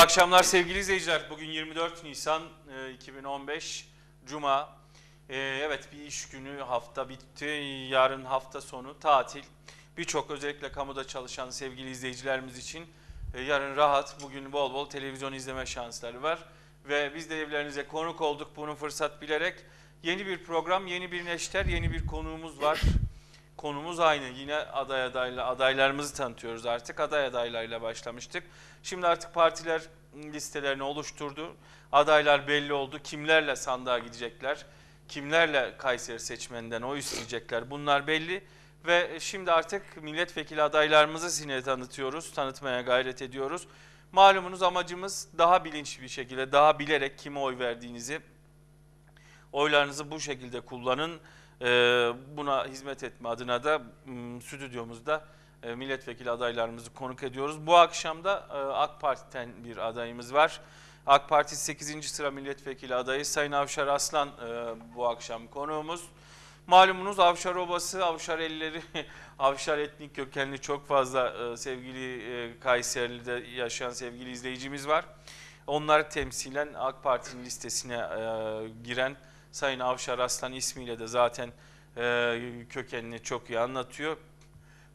Akşamlar sevgili izleyiciler. Bugün 24 Nisan e, 2015 Cuma. E, evet bir iş günü hafta bitti. Yarın hafta sonu tatil. Birçok özellikle kamuda çalışan sevgili izleyicilerimiz için e, yarın rahat. Bugün bol bol televizyon izleme şansları var. Ve biz de evlerinize konuk olduk bunu fırsat bilerek. Yeni bir program, yeni bir neşter, yeni bir konuğumuz var. Konumuz aynı. Yine aday adayla adaylarımızı tanıtıyoruz artık. Aday adaylarıyla başlamıştık. Şimdi artık partiler listelerini oluşturdu. Adaylar belli oldu. Kimlerle sandığa gidecekler? Kimlerle Kayseri seçmeninden oy isteyecekler? Bunlar belli. Ve şimdi artık milletvekili adaylarımızı size tanıtıyoruz. Tanıtmaya gayret ediyoruz. Malumunuz amacımız daha bilinçli bir şekilde, daha bilerek kime oy verdiğinizi, oylarınızı bu şekilde kullanın. Ee, buna hizmet etme adına da m, stüdyomuzda e, milletvekili adaylarımızı konuk ediyoruz. Bu akşam da e, AK Parti'den bir adayımız var. AK Parti 8. sıra milletvekili adayı Sayın Avşar Aslan e, bu akşam konuğumuz. Malumunuz Avşar Obası, Avşar elleri, Avşar etnik kökenli çok fazla sevgili Kayseri'de yaşayan sevgili izleyicimiz var. Onları temsilen AK Parti'nin listesine giren Sayın Avşar Aslan ismiyle de zaten e, kökenini çok iyi anlatıyor.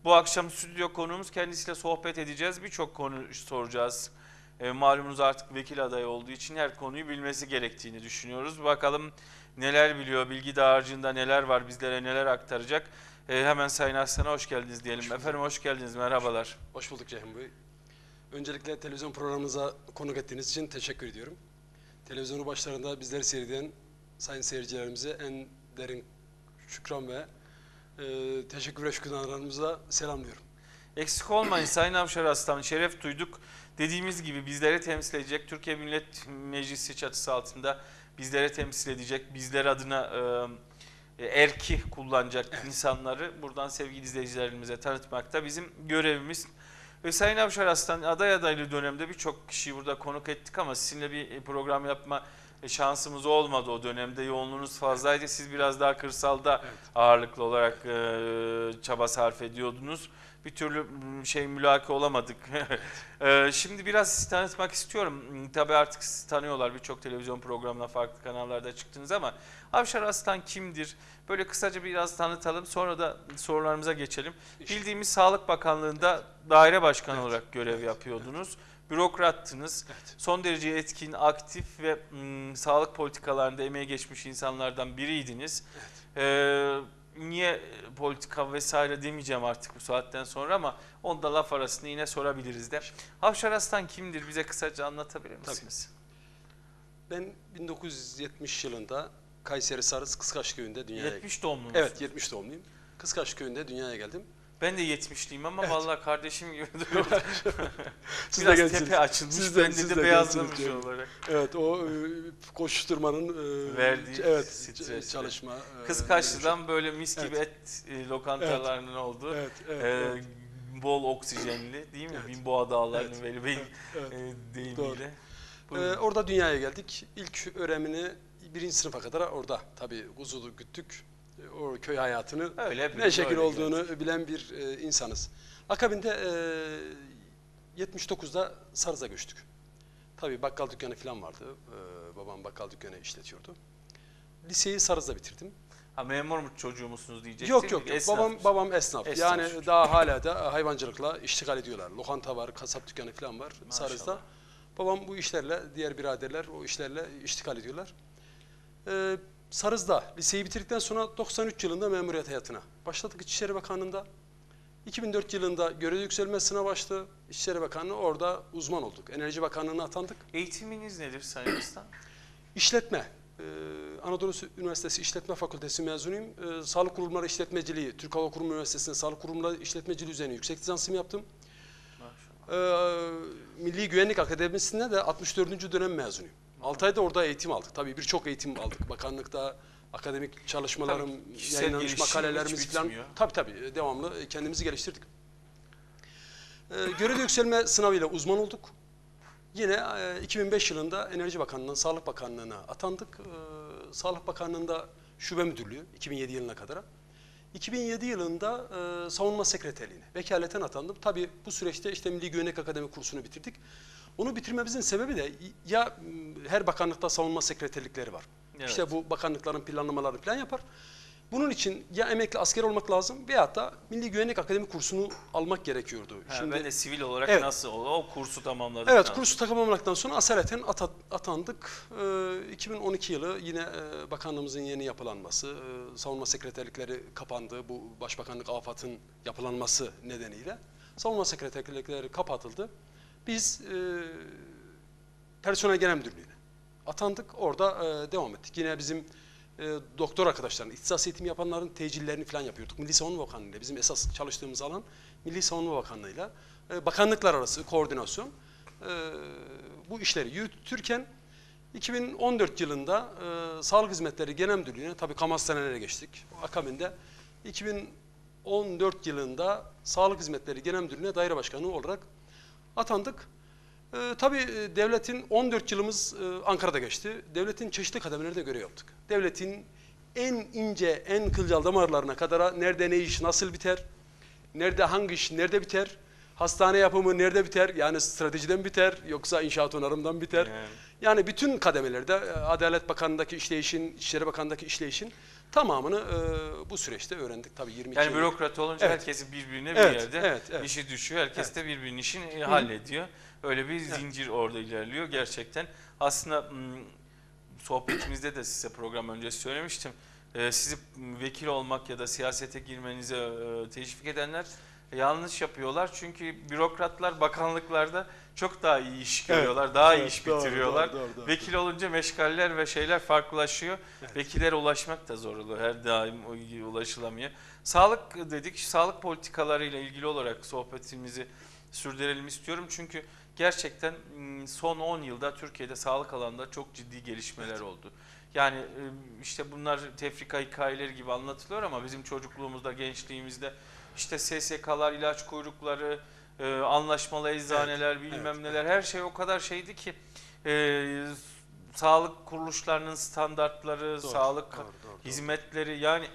Bu akşam stüdyo konuğumuz kendisiyle sohbet edeceğiz. Birçok konu soracağız. E, malumunuz artık vekil adayı olduğu için her konuyu bilmesi gerektiğini düşünüyoruz. Bakalım neler biliyor, bilgi dağarcığında neler var, bizlere neler aktaracak. E, hemen Sayın Aslan'a hoş geldiniz diyelim. Hoş bulduk. Efendim hoş geldiniz, merhabalar. Hoş bulduk Ceyhun Bey. Öncelikle televizyon programımıza konuk ettiğiniz için teşekkür ediyorum. Televizyonu başlarında bizleri seyreden sayın seyircilerimize en derin şükran ve e, teşekkür ve şükranlarımızla selamlıyorum. Eksik olmayın Sayın Avşar Aslan, şeref duyduk. Dediğimiz gibi bizleri temsil edecek, Türkiye Millet Meclisi çatısı altında bizlere temsil edecek, bizler adına e, erki kullanacak insanları buradan sevgili izleyicilerimize tanıtmakta bizim görevimiz. Ve Sayın Avşar Aslan aday adaylı dönemde birçok kişiyi burada konuk ettik ama sizinle bir program yapma şansımız olmadı o dönemde. Yoğunluğunuz fazlaydı. Siz biraz daha kırsalda Evet. ağırlıklı olarak e, çaba sarf ediyordunuz. Bir türlü şey mülaki olamadık. E, Şimdi biraz sizi tanıtmak istiyorum. Tabii artık sizi tanıyorlar. Birçok televizyon programına farklı kanallarda çıktınız ama Avşar Aslan kimdir? Böyle kısaca biraz tanıtalım. Sonra da sorularımıza geçelim. İşte- Bildiğimiz Sağlık Bakanlığı'nda daire başkanı Evet. olarak görev yapıyordunuz. Bürokrattınız. Evet. Son derece etkin, aktif ve mm, sağlık politikalarında emeği geçmiş insanlardan biriydiniz. Ee, niye politika vesaire demeyeceğim artık bu saatten sonra ama onu da laf arasında yine sorabiliriz de. Avşar Aslan kimdir? Bize kısaca anlatabilir Tabii. misiniz? Ben 1970 yılında Kayseri Sarız Kıskaç Köyü'nde dünyaya 70 doğumlu? Evet 70 doğumluyum. Kıskaç Köyü'nde dünyaya geldim. Ben de 70'liyim ama Evet. vallahi kardeşim gibi duruyor. Siz de Biraz gençsiniz. tepe açılmış, Siz de- bende siz de, de beyazlamış diyorum. olarak. Evet o e, koşuşturmanın e, Verdiği evet stresle. çalışma. e, Kıskaçlı'dan böyle mis gibi Evet. et e, lokantalarının olduğu, Evet, evet, e, evet. bol oksijenli değil mi? Evet. Binboğa Dağları'nın Evet, Veli Bey'in evet. e, deyimiyle. Ee, orada dünyaya geldik. İlk öğrenimini birinci sınıfa kadar orada tabii Kuzulu güttük. O köy hayatını Öyle hepimiz ne şekil öyle olduğunu geldik. bilen bir e, insanız. Akabinde e, 79'da Sarız'a göçtük. Tabii bakkal dükkanı falan vardı. Ee, babam bakkal dükkanı işletiyordu. Liseyi Sarız'da bitirdim. Ha memur mu çocuğu musunuz diyecektim. Yok yok yok. Esnaf. Babam babam esnaf. Esnaf. Yani daha hala da hayvancılıkla iştigal ediyorlar. Lokanta var, kasap dükkanı falan var Maşallah. Sarız'da. Babam bu işlerle, diğer biraderler o işlerle iştigal ediyorlar. Ee, Sarız'da liseyi bitirdikten sonra 93 yılında memuriyet hayatına başladık İçişleri Bakanlığı'nda. 2004 yılında görev yükselme sınavı açtı. İçişleri Bakanlığı orada uzman olduk. Enerji Bakanlığı'na atandık. Eğitiminiz nedir Sayın Aslan? İşletme. Ee, Anadolu Üniversitesi İşletme Fakültesi mezunuyum. Ee, Sağlık Kurumları İşletmeciliği, Türk Hava Kurumu Üniversitesi'nde Sağlık Kurumları İşletmeciliği üzerine yüksek lisansımı yaptım. Maşallah. Ee, Milli Güvenlik Akademisi'nde de 64. dönem mezunuyum. 6 ayda orada eğitim aldık. Tabii birçok eğitim aldık. Bakanlıkta akademik çalışmalarım, Tabii, yayınlanmış makalelerimiz falan. Tabii tabii devamlı kendimizi geliştirdik. Ee, görev yükselme sınavıyla uzman olduk. Yine e, 2005 yılında Enerji Bakanlığı'ndan Sağlık Bakanlığı'na atandık. Ee, Sağlık Bakanlığı'nda şube müdürlüğü 2007 yılına kadar. 2007 yılında e, savunma sekreterliğine vekaleten atandım. Tabii bu süreçte işte Milli Güvenlik Akademi kursunu bitirdik. Onu bitirmemizin sebebi de ya m, her bakanlıkta savunma sekreterlikleri var. Evet. İşte bu bakanlıkların planlamalarını plan yapar. Bunun için ya emekli asker olmak lazım veyahut da Milli Güvenlik Akademi kursunu almak gerekiyordu. Ha, ben de sivil olarak Evet. nasıl olur? O kursu tamamladık. Evet, kursu tamamladıktan sonra asaleten ata- atandık. Ee, 2012 yılı yine e, bakanlığımızın yeni yapılanması, e, savunma sekreterlikleri kapandı. Bu başbakanlık afatın yapılanması nedeniyle savunma sekreterlikleri kapatıldı. Biz e, personel genel müdürlüğüne atandık. Orada e, devam ettik. Yine bizim e, doktor arkadaşların, ihtisas eğitimi yapanların tecillerini falan yapıyorduk. Milli Savunma Bakanlığı bizim esas çalıştığımız alan Milli Savunma Bakanlığı'yla e, bakanlıklar arası koordinasyon e, bu işleri yürütürken 2014 yılında e, Sağlık Hizmetleri Genel Müdürlüğü'ne tabii kamu hastanelerine geçtik. Akabinde 2014 yılında Sağlık Hizmetleri Genel Müdürlüğü'ne daire başkanı olarak atandık. Ee, tabii e, devletin 14 yılımız e, Ankara'da geçti. Devletin çeşitli kademelerinde görev yaptık. Devletin en ince, en kılcal damarlarına kadar nerede ne iş nasıl biter, nerede hangi iş nerede biter, hastane yapımı nerede biter, yani stratejiden biter yoksa inşaat onarımdan biter. Yani. Yani bütün kademelerde e, Adalet Bakanı'ndaki işleyişin, İçişleri Bakanı'ndaki işleyişin tamamını e, bu süreçte öğrendik. Tabii 22 Yani bürokrat olunca Evet. herkesin birbirine bir Evet, yerde evet, evet. işi düşüyor. Herkes de birbirinin işini e, hallediyor. Öyle bir zincir orada ilerliyor gerçekten. Aslında sohbetimizde de size program öncesi söylemiştim. Ee, sizi vekil olmak ya da siyasete girmenize e, teşvik edenler yanlış yapıyorlar. Çünkü bürokratlar bakanlıklarda çok daha iyi iş görüyorlar, daha iyi evet, iş doğru, bitiriyorlar. doğru, doğru, doğru. Vekil olunca meşgaller ve şeyler farklılaşıyor. Vekillere ulaşmak da zor oluyor. Her daim ulaşılamıyor. Sağlık dedik. Sağlık politikalarıyla ilgili olarak sohbetimizi sürdürelim istiyorum. Çünkü gerçekten mm, son 10 yılda Türkiye'de sağlık alanında çok ciddi gelişmeler oldu. Yani işte bunlar tefrika hikayeleri gibi anlatılıyor ama bizim çocukluğumuzda, gençliğimizde işte SSK'lar, ilaç kuyrukları, e, anlaşmalı eczaneler, bilmem evet, neler her şey o kadar şeydi ki e, sağlık kuruluşlarının standartları, Doğru, sağlık doğru, doğru, doğru. hizmetleri yani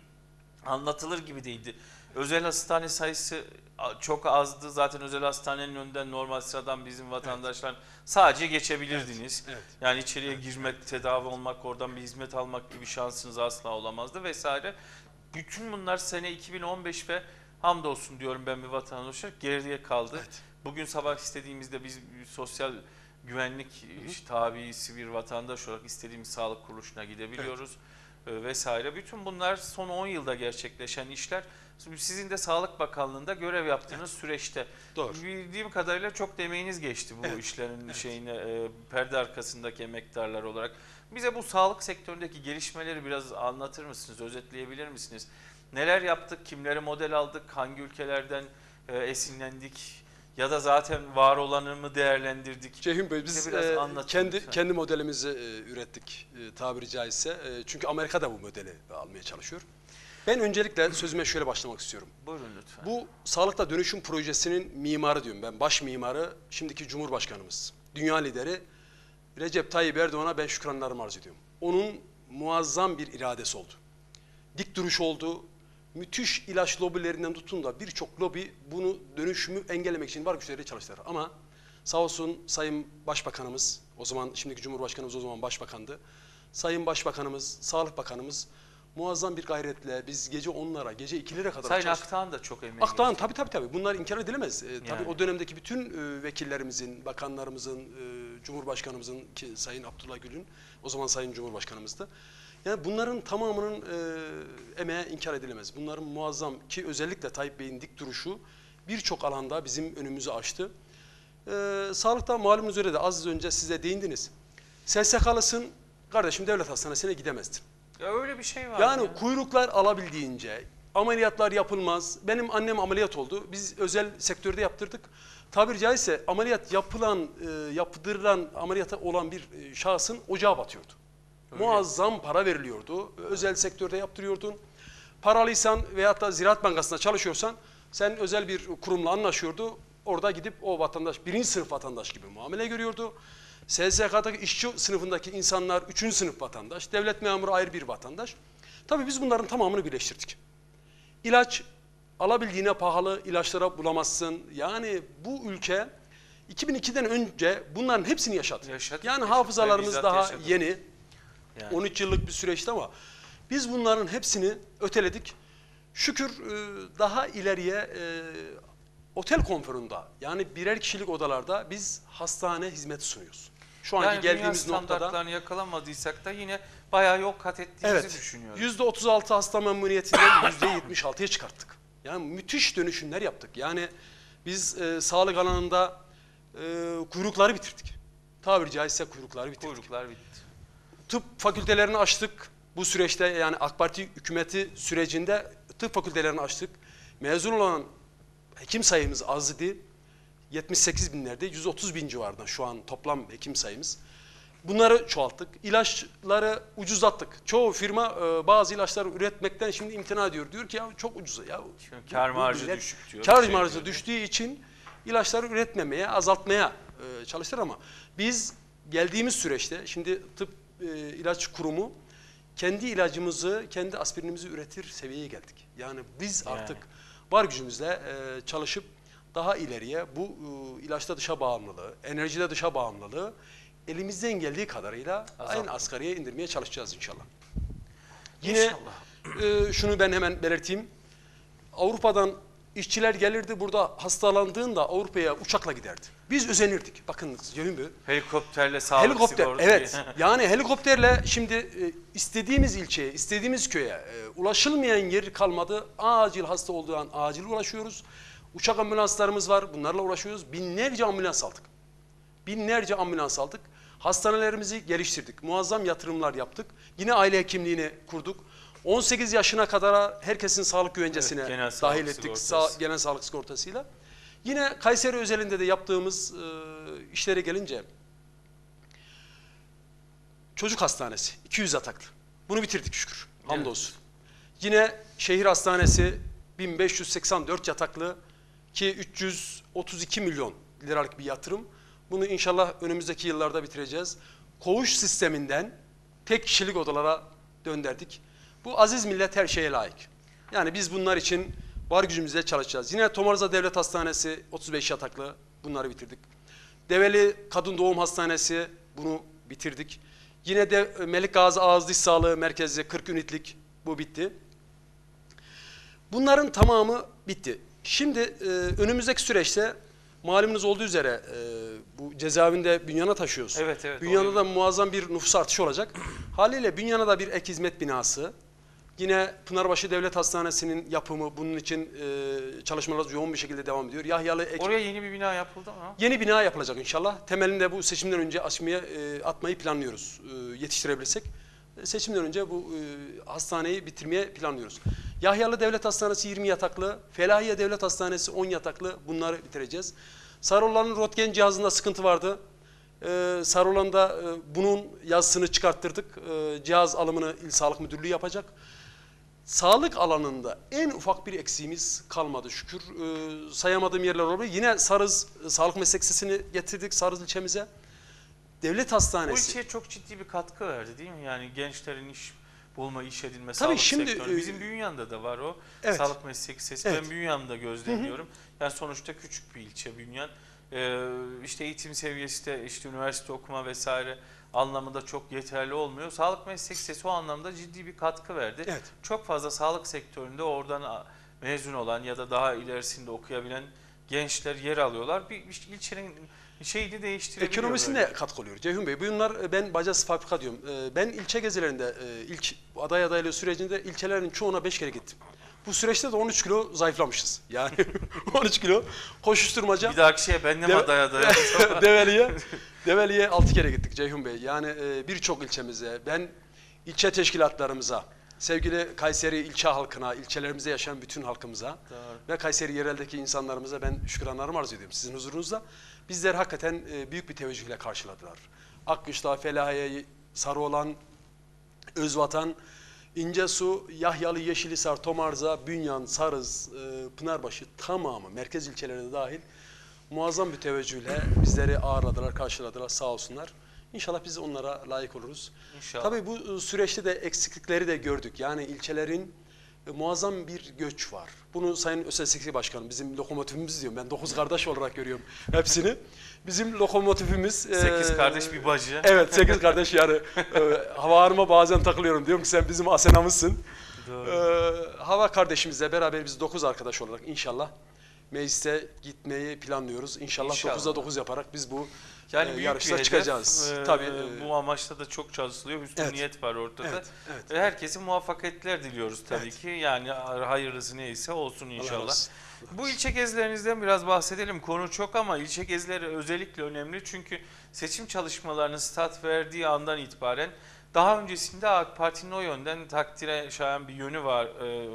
anlatılır gibi değildi. Özel hastane sayısı çok azdı. Zaten özel hastanenin önünden normal sıradan bizim vatandaşlar sadece geçebilirdiniz. Evet. Yani içeriye girmek, tedavi olmak, oradan bir hizmet almak gibi şansınız asla olamazdı vesaire. Bütün bunlar sene 2015 ve hamdolsun diyorum ben bir vatandaş olarak geriye kaldı. Evet. Bugün sabah istediğimizde biz sosyal güvenlik işte, tabisi bir vatandaş olarak istediğimiz sağlık kuruluşuna gidebiliyoruz e, vesaire. Bütün bunlar son 10 yılda gerçekleşen işler. Sizin de Sağlık Bakanlığı'nda görev yaptığınız süreçte Doğru. bildiğim kadarıyla çok demeğiniz geçti bu Evet, işlerin evet. şeyine e, perde arkasındaki emektarlar olarak. Bize bu sağlık sektöründeki gelişmeleri biraz anlatır mısınız, özetleyebilir misiniz? Neler yaptık, kimlere model aldık, hangi ülkelerden e, esinlendik ya da zaten var olanı mı değerlendirdik? Ceyhun Bey biz e, anlatın kendi lütfen. kendi modelimizi e, ürettik e, tabiri caizse. E, çünkü Amerika da bu modeli almaya çalışıyor. Ben öncelikle sözüme şöyle başlamak istiyorum. Buyurun lütfen. Bu sağlıkta dönüşüm projesinin mimarı diyorum ben. Baş mimarı şimdiki Cumhurbaşkanımız. Dünya lideri Recep Tayyip Erdoğan'a ben şükranlarımı arz ediyorum. Onun muazzam bir iradesi oldu. Dik duruş oldu. Müthiş ilaç lobilerinden tutun da birçok lobi bunu dönüşümü engellemek için var güçleriyle çalıştılar. Ama sağ olsun Sayın Başbakanımız, o zaman şimdiki Cumhurbaşkanımız o zaman Başbakandı. Sayın Başbakanımız, Sağlık Bakanımız muazzam bir gayretle biz gece 10'lara, gece 2'lere kadar Sayın çalıştık. Aktan da çok emeği Aktan tabii tabii tabii bunlar inkar edilemez. Ee, tabii Yani. o dönemdeki bütün e, vekillerimizin, bakanlarımızın, e, Cumhurbaşkanımızın ki Sayın Abdullah Gül'ün o zaman Sayın Cumhurbaşkanımızdı. Yani bunların tamamının e, emeği inkar edilemez. Bunların muazzam ki özellikle Tayyip Bey'in dik duruşu birçok alanda bizim önümüzü açtı. Ee, sağlıkta malum üzere de az önce size değindiniz. SSK'lısın, kardeşim devlet hastanesine gidemezdin. Ya öyle bir şey var. Yani ya. kuyruklar alabildiğince, ameliyatlar yapılmaz. Benim annem ameliyat oldu. Biz özel sektörde yaptırdık. Tabiri caizse ameliyat yapılan, e, yaptırılan ameliyata olan bir e, şahsın ocağı batıyordu. Öyle. Muazzam para veriliyordu. Özel sektörde yaptırıyordun. Paralıysan veyahut da Ziraat Bankası'nda çalışıyorsan sen özel bir kurumla anlaşıyordu. Orada gidip o vatandaş birinci sınıf vatandaş gibi muamele görüyordu. SSK'daki işçi sınıfındaki insanlar üçüncü sınıf vatandaş. Devlet memuru ayrı bir vatandaş. Tabii biz bunların tamamını birleştirdik. İlaç alabildiğine pahalı ilaçlara bulamazsın. Yani bu ülke 2002'den önce bunların hepsini yaşadı. Yaşadık, yani yaşadık. hafızalarımız daha yaşadım. yeni. Yani. 13 yıllık bir süreçti ama biz bunların hepsini öteledik. Şükür e, daha ileriye e, otel konforunda yani birer kişilik odalarda biz hastane hizmeti sunuyoruz. Şu anki yani geldiğimiz noktada standartlarını yakalamadıysak da yine bayağı yol kat ettiğimizi evet düşünüyorum. %36 hasta memnuniyetinden %76'ya çıkarttık. Yani müthiş dönüşümler yaptık. Yani biz e, sağlık alanında e, kuyrukları bitirdik. Tabiri caizse kuyrukları bitirdik. Kuyruklar bitti. tıp fakültelerini açtık. Bu süreçte yani AK Parti hükümeti sürecinde tıp fakültelerini açtık. Mezun olan hekim sayımız az idi. 78 binlerde 130 bin civarında şu an toplam hekim sayımız. Bunları çoğalttık. İlaçları ucuzlattık. Çoğu firma e, bazı ilaçları üretmekten şimdi imtina ediyor. Diyor ki ya çok ucuz. Ya, Çünkü kar marjı düşük diyor, Kar şey marjı diyor. düştüğü için ilaçları üretmemeye, azaltmaya e, çalıştılar ama biz geldiğimiz süreçte şimdi tıp e, ilaç kurumu kendi ilacımızı, kendi aspirinimizi üretir seviyeye geldik. Yani biz Yani. artık var gücümüzle e, çalışıp daha ileriye bu e, ilaçta dışa bağımlılığı, enerjide dışa bağımlılığı elimizden geldiği kadarıyla Azaltmak. en asgariye indirmeye çalışacağız inşallah. Yine İnşallah. e, şunu ben hemen belirteyim. Avrupa'dan işçiler gelirdi burada hastalandığında Avrupa'ya uçakla giderdi. Biz özenirdik. Bakın Cemil Bey. Helikopterle sağlık Helikopter, evet. Yani helikopterle şimdi e, istediğimiz ilçeye, istediğimiz köye e, ulaşılmayan yer kalmadı. Acil hasta olduğu an acil ulaşıyoruz. Uçak ambulanslarımız var. Bunlarla uğraşıyoruz. Binlerce ambulans aldık. Binlerce ambulans aldık. Hastanelerimizi geliştirdik. Muazzam yatırımlar yaptık. Yine aile hekimliğini kurduk. 18 yaşına kadar herkesin sağlık güvencesine Evet, genel sağlık dahil ettik. Sağ- genel sağlık sigortasıyla. Yine Kayseri özelinde de yaptığımız e, işlere gelince çocuk hastanesi 200 yataklı. Bunu bitirdik şükür. Hamdolsun. Yine şehir hastanesi 1584 yataklı ki 332 milyon liralık bir yatırım. Bunu inşallah önümüzdeki yıllarda bitireceğiz. Koğuş sisteminden tek kişilik odalara döndürdük. Bu aziz millet her şeye layık. Yani biz bunlar için var gücümüzle çalışacağız. Yine Tomarza Devlet Hastanesi 35 yataklı bunları bitirdik. Develi Kadın Doğum Hastanesi bunu bitirdik. Yine de Melik Gazi Ağız Diş Sağlığı Merkezi 40 ünitlik bu bitti. Bunların tamamı bitti. Şimdi e, önümüzdeki süreçte malumunuz olduğu üzere e, bu cezaevinde Bünyan'a taşıyoruz. Evet, evet, Bünyan'da da muazzam bir nüfus artışı olacak. Haliyle Bünyan'a da bir ek hizmet binası. Yine Pınarbaşı Devlet Hastanesi'nin yapımı bunun için e, çalışmalar yoğun bir şekilde devam ediyor. Yahyalı ek Oraya yeni bir bina yapıldı mı? Yeni bina yapılacak inşallah. Temelini de bu seçimden önce açmaya e, atmayı planlıyoruz. E, yetiştirebilirsek. E, seçimden önce bu e, hastaneyi bitirmeye planlıyoruz. Yahyalı Devlet Hastanesi 20 yataklı, Felahiye Devlet Hastanesi 10 yataklı bunları bitireceğiz. Sarıoğlan'ın röntgen cihazında sıkıntı vardı. E, Sarıoğlan'da e, bunun yazısını çıkarttırdık. E, cihaz alımını İl Sağlık Müdürlüğü yapacak. Sağlık alanında en ufak bir eksiğimiz kalmadı şükür. Ee, sayamadığım yerler olabilir. Yine Sarız e, Sağlık Meslek getirdik Sarız ilçemize. Devlet Bu Hastanesi. ilçeye çok ciddi bir katkı verdi değil mi? Yani gençlerin iş bulma, iş edinme, Tabii sağlık şimdi, sektörü. e, Bizim Bünyan'da da var o. Evet. Sağlık meslek lisesi. Evet. Ben Bünyan'da gözlemliyorum. Yani sonuçta küçük bir ilçe Bünyan. Ee, işte eğitim seviyesi de işte üniversite okuma vesaire anlamında çok yeterli olmuyor. Sağlık meslek lisesi o anlamda ciddi bir katkı verdi. Evet. Çok fazla sağlık sektöründe oradan mezun olan ya da daha ilerisinde okuyabilen gençler yer alıyorlar. Bir bir ilçenin şeyini değiştirebiliyor. Ekonomisinde böyle. katkı oluyor. Ceyhun Bey bunlar e, ben bacası fabrika diyorum. E, Ben ilçe gezilerinde e, ilk aday adaylığı sürecinde ilçelerin çoğuna 5 kere gittim. Bu süreçte de 13 kilo zayıflamışız. Yani 13 kilo koşuşturmaca. Bir dahaki şeye ben de aday adayım? Develi'ye Develi'ye 6 kere gittik Ceyhun Bey. Yani birçok ilçemize, ben ilçe teşkilatlarımıza, sevgili Kayseri ilçe halkına, ilçelerimizde yaşayan bütün halkımıza Doğru. ve Kayseri yereldeki insanlarımıza ben şükranlarımı arz ediyorum sizin huzurunuzda. Bizler hakikaten e, büyük bir teveccühle karşıladılar. Akkışla, Felahiye, Sarıoğlan, Özvatan, İncesu, Yahyalı, Yeşilisar, Tomarza, Bünyan, Sarız, e, Pınarbaşı tamamı merkez ilçelerine dahil muazzam bir teveccühle bizleri ağırladılar, karşıladılar sağ olsunlar. İnşallah biz onlara layık oluruz. İnşallah. Tabii bu e, süreçte de eksiklikleri de gördük. Yani ilçelerin e, muazzam bir göç var. Bunu Sayın ÖSSK Başkanım, bizim lokomotifimiz diyorum. Ben dokuz kardeş olarak görüyorum hepsini. Bizim lokomotifimiz... e, Sekiz kardeş bir bacı. Evet, sekiz kardeş yani. e, hava Hanım'a bazen takılıyorum. Diyorum ki sen bizim Asena'mızsın. Doğru. Ee, hava kardeşimizle beraber biz 9 arkadaş olarak inşallah meclise gitmeyi planlıyoruz. İnşallah, İnşallah. 9'a 9 yaparak biz bu Yani e, büyük yarışta bir hedef. çıkacağız. Ee, Tabii. e, bu amaçla da çok çalışılıyor. Hüsnü Evet. niyet var ortada. evet, evet. Ve herkese muvaffakiyetler diliyoruz tabii Evet. ki. Yani hayırlısı neyse olsun Allah inşallah. olsun. Bu ilçe gezilerinizden biraz bahsedelim. Konu çok ama ilçe gezileri özellikle önemli. Çünkü seçim çalışmalarının start verdiği andan itibaren daha öncesinde AK Parti'nin o yönden takdire şayan bir yönü var. Ee,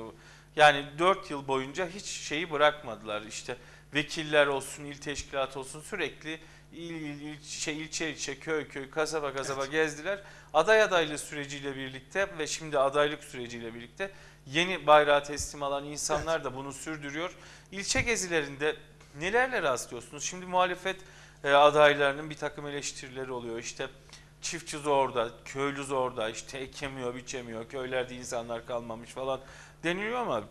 Yani 4 yıl boyunca hiç şeyi bırakmadılar. İşte vekiller olsun, il teşkilatı olsun sürekli il, il, il- şey, ilçe ilçe, köy köy, kasaba kasaba gezdiler. Aday adaylığı süreciyle birlikte ve şimdi adaylık süreciyle birlikte yeni bayrağı teslim alan insanlar da bunu sürdürüyor. İlçe gezilerinde nelerle rastlıyorsunuz? Şimdi muhalefet e, adaylarının bir takım eleştirileri oluyor. İşte çiftçi zorda, köylü zorda, işte ekemiyor, biçemiyor, köylerde insanlar kalmamış falan deniliyor ama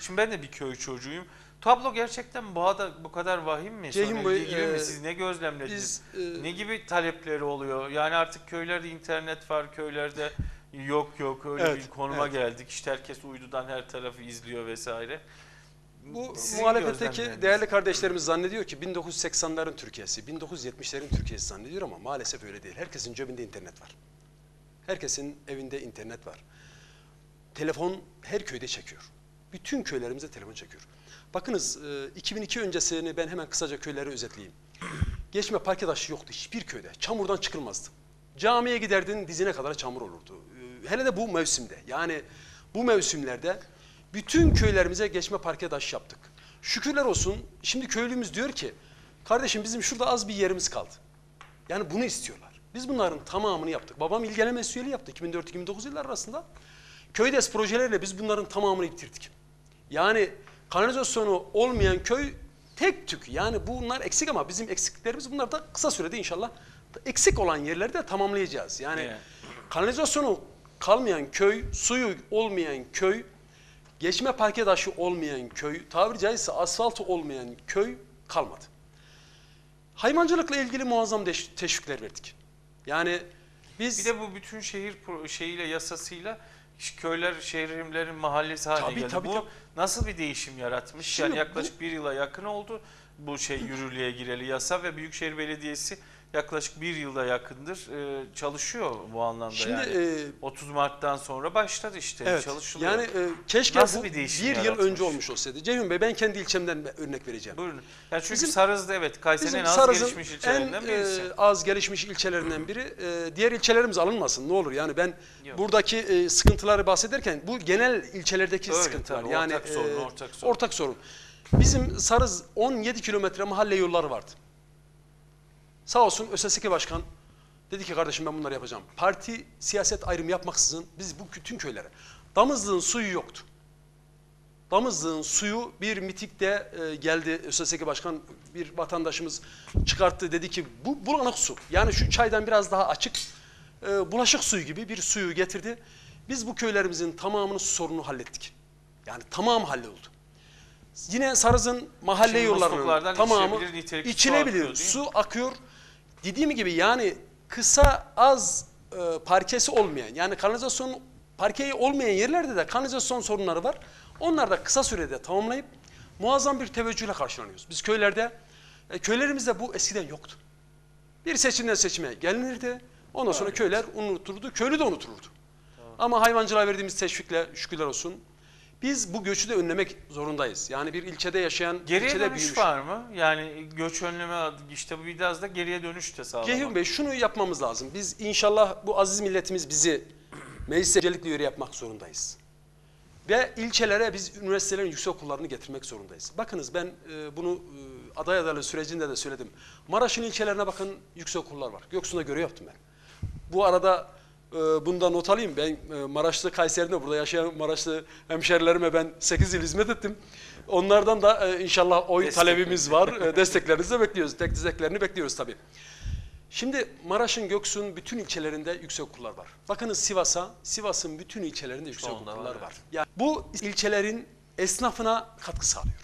şimdi ben de bir köy çocuğuyum. Tablo gerçekten bu kadar, bu kadar vahim mi? Ceyhun Sonra Bey, ilgili mi? e, Siz ne gözlemlediniz? Biz e, Ne gibi talepleri oluyor? Yani artık köylerde internet var, köylerde yok yok öyle Evet, bir konuma evet. geldik. İşte herkes uydudan her tarafı izliyor vesaire. bu Sizin muhalefetteki değerli kardeşlerimiz zannediyor ki 1980'lerin Türkiye'si, 1970'lerin Türkiye'si zannediyor ama maalesef öyle değil. Herkesin cebinde internet var. Herkesin evinde internet var. Telefon her köyde çekiyor. Bütün köylerimize telefon çekiyor. Bakınız e, 2002 öncesini ben hemen kısaca köyleri özetleyeyim. Geçme parke taşı yoktu hiçbir köyde. Çamurdan çıkılmazdı. Camiye giderdin dizine kadar çamur olurdu. E, Hele de bu mevsimde. Yani bu mevsimlerde bütün köylerimize geçme parke taşı yaptık. Şükürler olsun şimdi köylümüz diyor ki kardeşim bizim şurada az bir yerimiz kaldı. Yani bunu istiyorlar. Biz bunların tamamını yaptık. Babam il genel mesut üyeliği yaptı 2004-2009 yıllar arasında. Köydes projeleriyle biz bunların tamamını bitirdik. Yani kanalizasyonu olmayan köy tek tük. Yani bunlar eksik ama bizim eksikliklerimiz bunlar da kısa sürede inşallah eksik olan yerleri de tamamlayacağız. Yani Evet. kanalizasyonu kalmayan köy, suyu olmayan köy, geçme parke taşı olmayan köy, tabiri caizse asfaltı olmayan köy kalmadı. Hayvancılıkla ilgili muazzam teşvikler verdik. Yani biz Bir de bu bütün şehir şeyiyle yasasıyla köyler şehirlerin mahallesi haline Tabii, geldi. tabii, bu tabii. Nasıl bir değişim yaratmış? Şimdi yani bu- yaklaşık bir yıla yakın oldu bu şey yürürlüğe gireli yasa ve Büyükşehir Belediyesi yaklaşık bir yılda yakındır e, çalışıyor bu anlamda. şimdi yani e, 30 Mart'tan sonra başladı işte Evet. çalışılıyor. Yani e, keşke Nasıl bu bir bir, yıl yaratmış? önce olmuş olsaydı. Ceyhun Bey ben kendi ilçemden örnek vereceğim. Buyurun. Yani çünkü Bizim- Sarız'da evet Kayseri'nin en az Sarız'ın gelişmiş en ilçelerinden birisi. e, az gelişmiş ilçelerinden biri. E, diğer ilçelerimiz alınmasın ne olur. Yani ben Yok. buradaki e, sıkıntıları bahsederken bu genel ilçelerdeki Öyle, sıkıntılar. tabii, yani ortak sorun, e, ortak sorun. ortak sorun. Bizim Sarız 17 kilometre mahalle yolları vardı. Sağ olsun ÖSSK Başkan dedi ki kardeşim ben bunları yapacağım. Parti siyaset ayrımı yapmaksızın biz bu bütün köylere. Damızlığın suyu yoktu. Damızlığın suyu bir mitikte e, geldi ÖSSK Başkan bir vatandaşımız çıkarttı dedi ki bu bulanık su. Yani şu çaydan biraz daha açık e, bulaşık suyu gibi bir suyu getirdi. Biz bu köylerimizin tamamının su sorununu hallettik. Yani tamamı halloldu. Yine Sarız'ın mahalle Şimdi yollarının tamamı içilebilir su akıyor? Su akıyor. Dediğim gibi yani kısa az e, parkesi olmayan yani kanalizasyon parkeyi olmayan yerlerde de kanalizasyon sorunları var. Onlar da kısa sürede tamamlayıp muazzam bir teveccühle karşılanıyoruz. Biz köylerde e, köylerimizde bu eskiden yoktu. Bir seçimden seçime gelinirdi. Ondan sonra köyler unutulurdu. Köylü de unutulurdu. Ama hayvancılığa verdiğimiz teşvikle şükürler olsun. Biz bu göçü de önlemek zorundayız. Yani bir ilçede yaşayan, Geriye ilçede dönüş büyümüş. var mı? Yani göç önleme işte bu biraz da geriye dönüş de sağlamak. Ceyhun Bey şunu yapmamız lazım. Biz inşallah bu aziz milletimiz bizi meclise öncelikli üye yapmak zorundayız. Ve ilçelere biz üniversitelerin yüksek okullarını getirmek zorundayız. Bakınız ben e, bunu e, aday adaylığı sürecinde de söyledim. Maraş'ın ilçelerine bakın yüksek okullar var. Göksu'nda görev yaptım ben. Bu arada bundan not alayım. Ben e, Maraşlı Kayseri'de burada yaşayan Maraşlı hemşerilerime ben 8 yıl hizmet ettim. Onlardan da e, inşallah oy Destek talebimiz var. E, desteklerinizi de bekliyoruz. Tek desteklerini bekliyoruz tabii. Şimdi Maraş'ın Göksu'nun bütün ilçelerinde yüksekokullar var. Bakınız Sivas'a, Sivas'ın bütün ilçelerinde yüksekokullar var, var. evet. Yani bu ilçelerin esnafına katkı sağlıyor.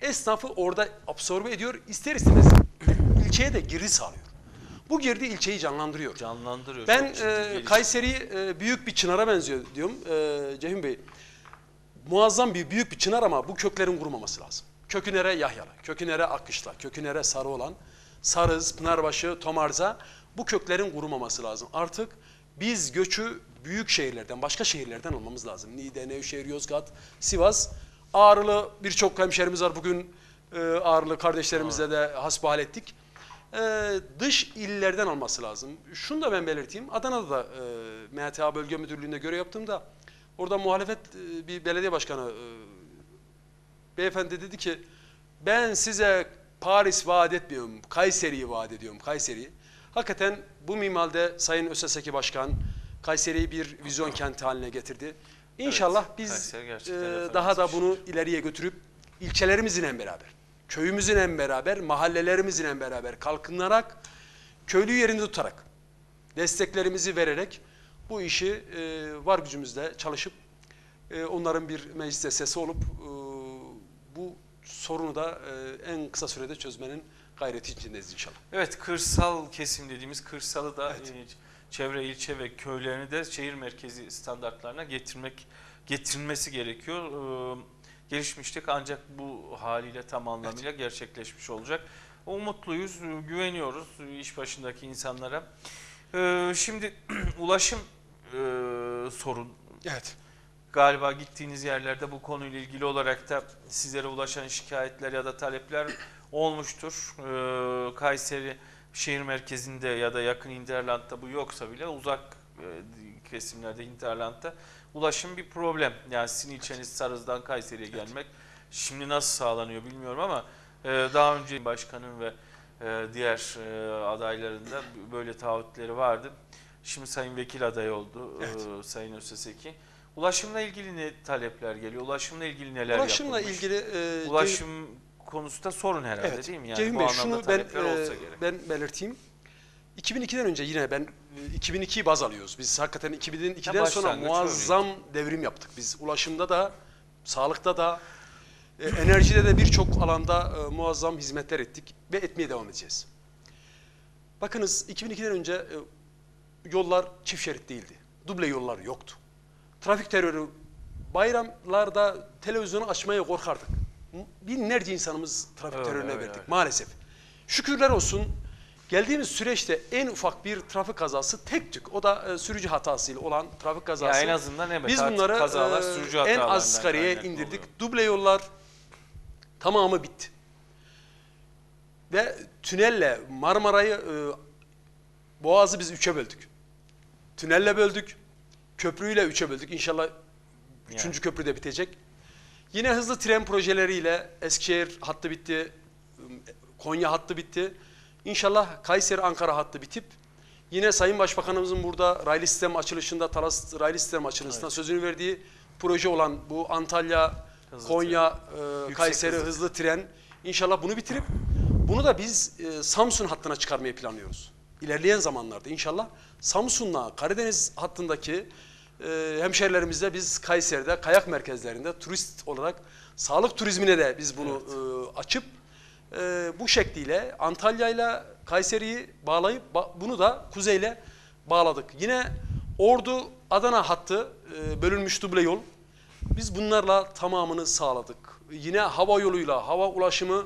Esnafı orada absorbe ediyor, ister istemez ilçeye de girdi sağlıyor. Bu girdi ilçeyi canlandırıyor. Canlandırıyor. Ben e. Kayseri e, büyük bir çınara benziyor diyorum e, Cehim Bey. Muazzam bir büyük bir çınar ama bu köklerin kurumaması lazım. Kökünere Yahyalı, kökünere Akkışla, kökünere Sarıoğlan, Sarız, Pınarbaşı, Tomarza bu köklerin kurumaması lazım. Artık biz göçü büyük şehirlerden, başka şehirlerden almamız lazım. Niğde, Nevşehir, Yozgat, Sivas. Ağrılı birçok hemşerimiz var. Bugün e, Ağrılı kardeşlerimizle de hasbihal ettik. E, dış illerden alması lazım. Şunu da ben belirteyim. Adana'da da e, MTA Bölge Müdürlüğü'nde görev yaptığımda orada muhalefet e, bir belediye başkanı e, beyefendi dedi ki ben size Paris vaat etmiyorum, Kayseri'yi vaat ediyorum, Kayseri'yi. Hakikaten bu mimalde Sayın Öseseki Başkan Kayseri'yi bir vizyon kenti haline getirdi. İnşallah biz Kayseri gerçekten e, daha da bunu ileriye götürüp ilçelerimizle beraber, köyümüzle beraber, mahallelerimizle beraber kalkınarak, köylüyü yerinde tutarak, desteklerimizi vererek bu işi e, var gücümüzle çalışıp e, onların bir mecliste sesi olup e, bu sorunu da e, en kısa sürede çözmenin gayreti içindeyiz inşallah. Evet kırsal kesim dediğimiz kırsalı da Evet. e, çevre ilçe ve köylerini de şehir merkezi standartlarına getirmek getirilmesi gerekiyor. Ee, gelişmişlik ancak bu haliyle tam anlamıyla gerçekleşmiş olacak. Umutluyuz, güveniyoruz iş başındaki insanlara. Ee, şimdi ulaşım e, sorun. Evet. Galiba gittiğiniz yerlerde bu konuyla ilgili olarak da sizlere ulaşan şikayetler ya da talepler olmuştur. Ee, Kayseri şehir merkezinde ya da yakın Interland'da bu yoksa bile uzak e, kesimlerde Interland'da ulaşım bir problem. Yani sizin ilçeniz Sarız'dan Kayseri'ye gelmek şimdi nasıl sağlanıyor bilmiyorum ama e, daha önce başkanın ve e, diğer e, adayların da böyle taahhütleri vardı. Şimdi Sayın Vekil adayı oldu Evet. e, Sayın Öseseki. Ulaşımla ilgili ne talepler geliyor? Ulaşımla ilgili neler Ulaşımla yapılmış? ilgili e, Ulaşım konusunda sorun herhalde Evet. değil mi? Yani Ceyhun bu Bey anlamda şunu ben e, gerek. ben belirteyim. 2002'den önce yine ben e, 2002'yi baz alıyoruz. Biz hakikaten 2002'den sonra muazzam devrim yaptık. Biz ulaşımda da, sağlıkta da, e, enerjide de birçok alanda e, muazzam hizmetler ettik ve etmeye devam edeceğiz. Bakınız 2002'den önce e, yollar çift şerit değildi. Duble yollar yoktu. Trafik terörü bayramlarda televizyonu açmaya korkardık. Binlerce insanımız trafik Öyle, terörüne öyle, verdik öyle. maalesef. Şükürler olsun geldiğimiz süreçte en ufak bir trafik kazası tek tük. O da e, sürücü hatasıyla olan trafik kazası. Ya en azından evet Biz bunları kazalar e, sürücü en asgariye indirdik. oluyor. Duble yollar tamamı bitti. Ve tünelle Marmara'yı e, Boğaz'ı biz üçe böldük. Tünelle böldük. Köprüyle üçe böldük. İnşallah üçüncü köprü de bitecek. Yine hızlı tren projeleriyle Eskişehir hattı bitti. Konya hattı bitti. İnşallah Kayseri Ankara hattı bitip yine Sayın Başbakanımızın burada raylı sistem açılışında Talas raylı sistem açılışında sözünü verdiği proje olan bu Antalya, Hızlı Konya, e, Kayseri hızlı hızlı tren. inşallah bunu bitirip bunu da biz e, Samsun hattına çıkarmayı planlıyoruz. İlerleyen zamanlarda inşallah Samsun'la Karadeniz hattındaki e, hemşerilerimizle biz Kayseri'de kayak merkezlerinde turist olarak sağlık turizmine de biz bunu e, açıp e, bu şekliyle Antalya ile Kayseri'yi bağlayıp ba- bunu da kuzeyle bağladık. Yine Ordu Adana hattı e, bölünmüş duble yol. Biz bunlarla tamamını sağladık. Yine hava yoluyla hava ulaşımı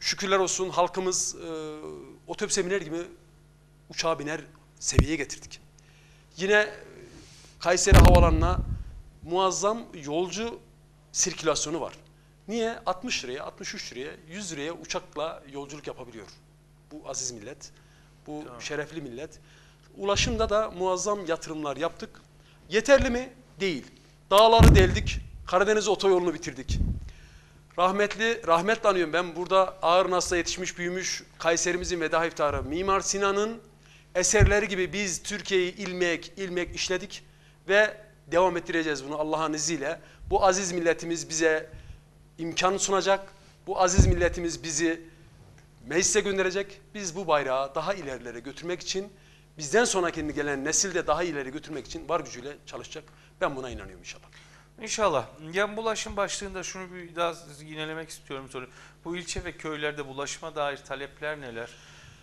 şükürler olsun halkımız e, otobüse biner gibi uçağa biner seviyeye getirdik. Yine Kayseri havalanına muazzam yolcu sirkülasyonu var. Niye? 60 liraya, 63 liraya, 100 liraya uçakla yolculuk yapabiliyor. Bu aziz millet, bu Tamam. şerefli millet. Ulaşımda da muazzam yatırımlar yaptık. Yeterli mi? Değil. Dağları deldik, Karadeniz otoyolunu bitirdik. Rahmetli, rahmetle anıyorum ben burada ağır nasla yetişmiş büyümüş Kayserimizin veda iftarı Mimar Sinan'ın eserleri gibi biz Türkiye'yi ilmek ilmek işledik ve devam ettireceğiz bunu Allah'ın izniyle. Bu aziz milletimiz bize imkan sunacak. Bu aziz milletimiz bizi meclise gönderecek. Biz bu bayrağı daha ilerilere götürmek için bizden sonraki gelen nesilde daha ileri götürmek için var gücüyle çalışacak. Ben buna inanıyorum inşallah. İnşallah. Yan bulaşım başlığında şunu bir daha yinelemek istiyorum soru. Bu ilçe ve köylerde bulaşıma dair talepler neler?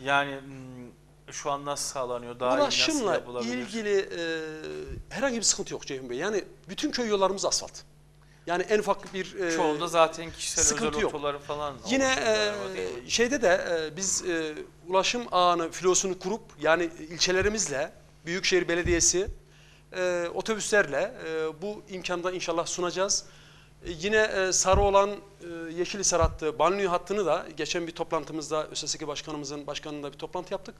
Yani hmm, şu an nasıl sağlanıyor? Daha iyi nasıl ilgili e, herhangi bir sıkıntı yok Ceyhun Bey. Yani bütün köy yollarımız asfalt. Yani en ufak bir e, Çoğunda zaten kişisel sıkıntı özel otoları falan Yine e, şeyde de e, biz e, ulaşım ağını filosunu kurup yani ilçelerimizle Büyükşehir Belediyesi e, otobüslerle e, bu imkanda inşallah sunacağız. E, yine e, sarı olan e, Yeşilhisar hattı, Banliyö hattını da geçen bir toplantımızda ÖSSK Başkanımızın başkanında bir toplantı yaptık.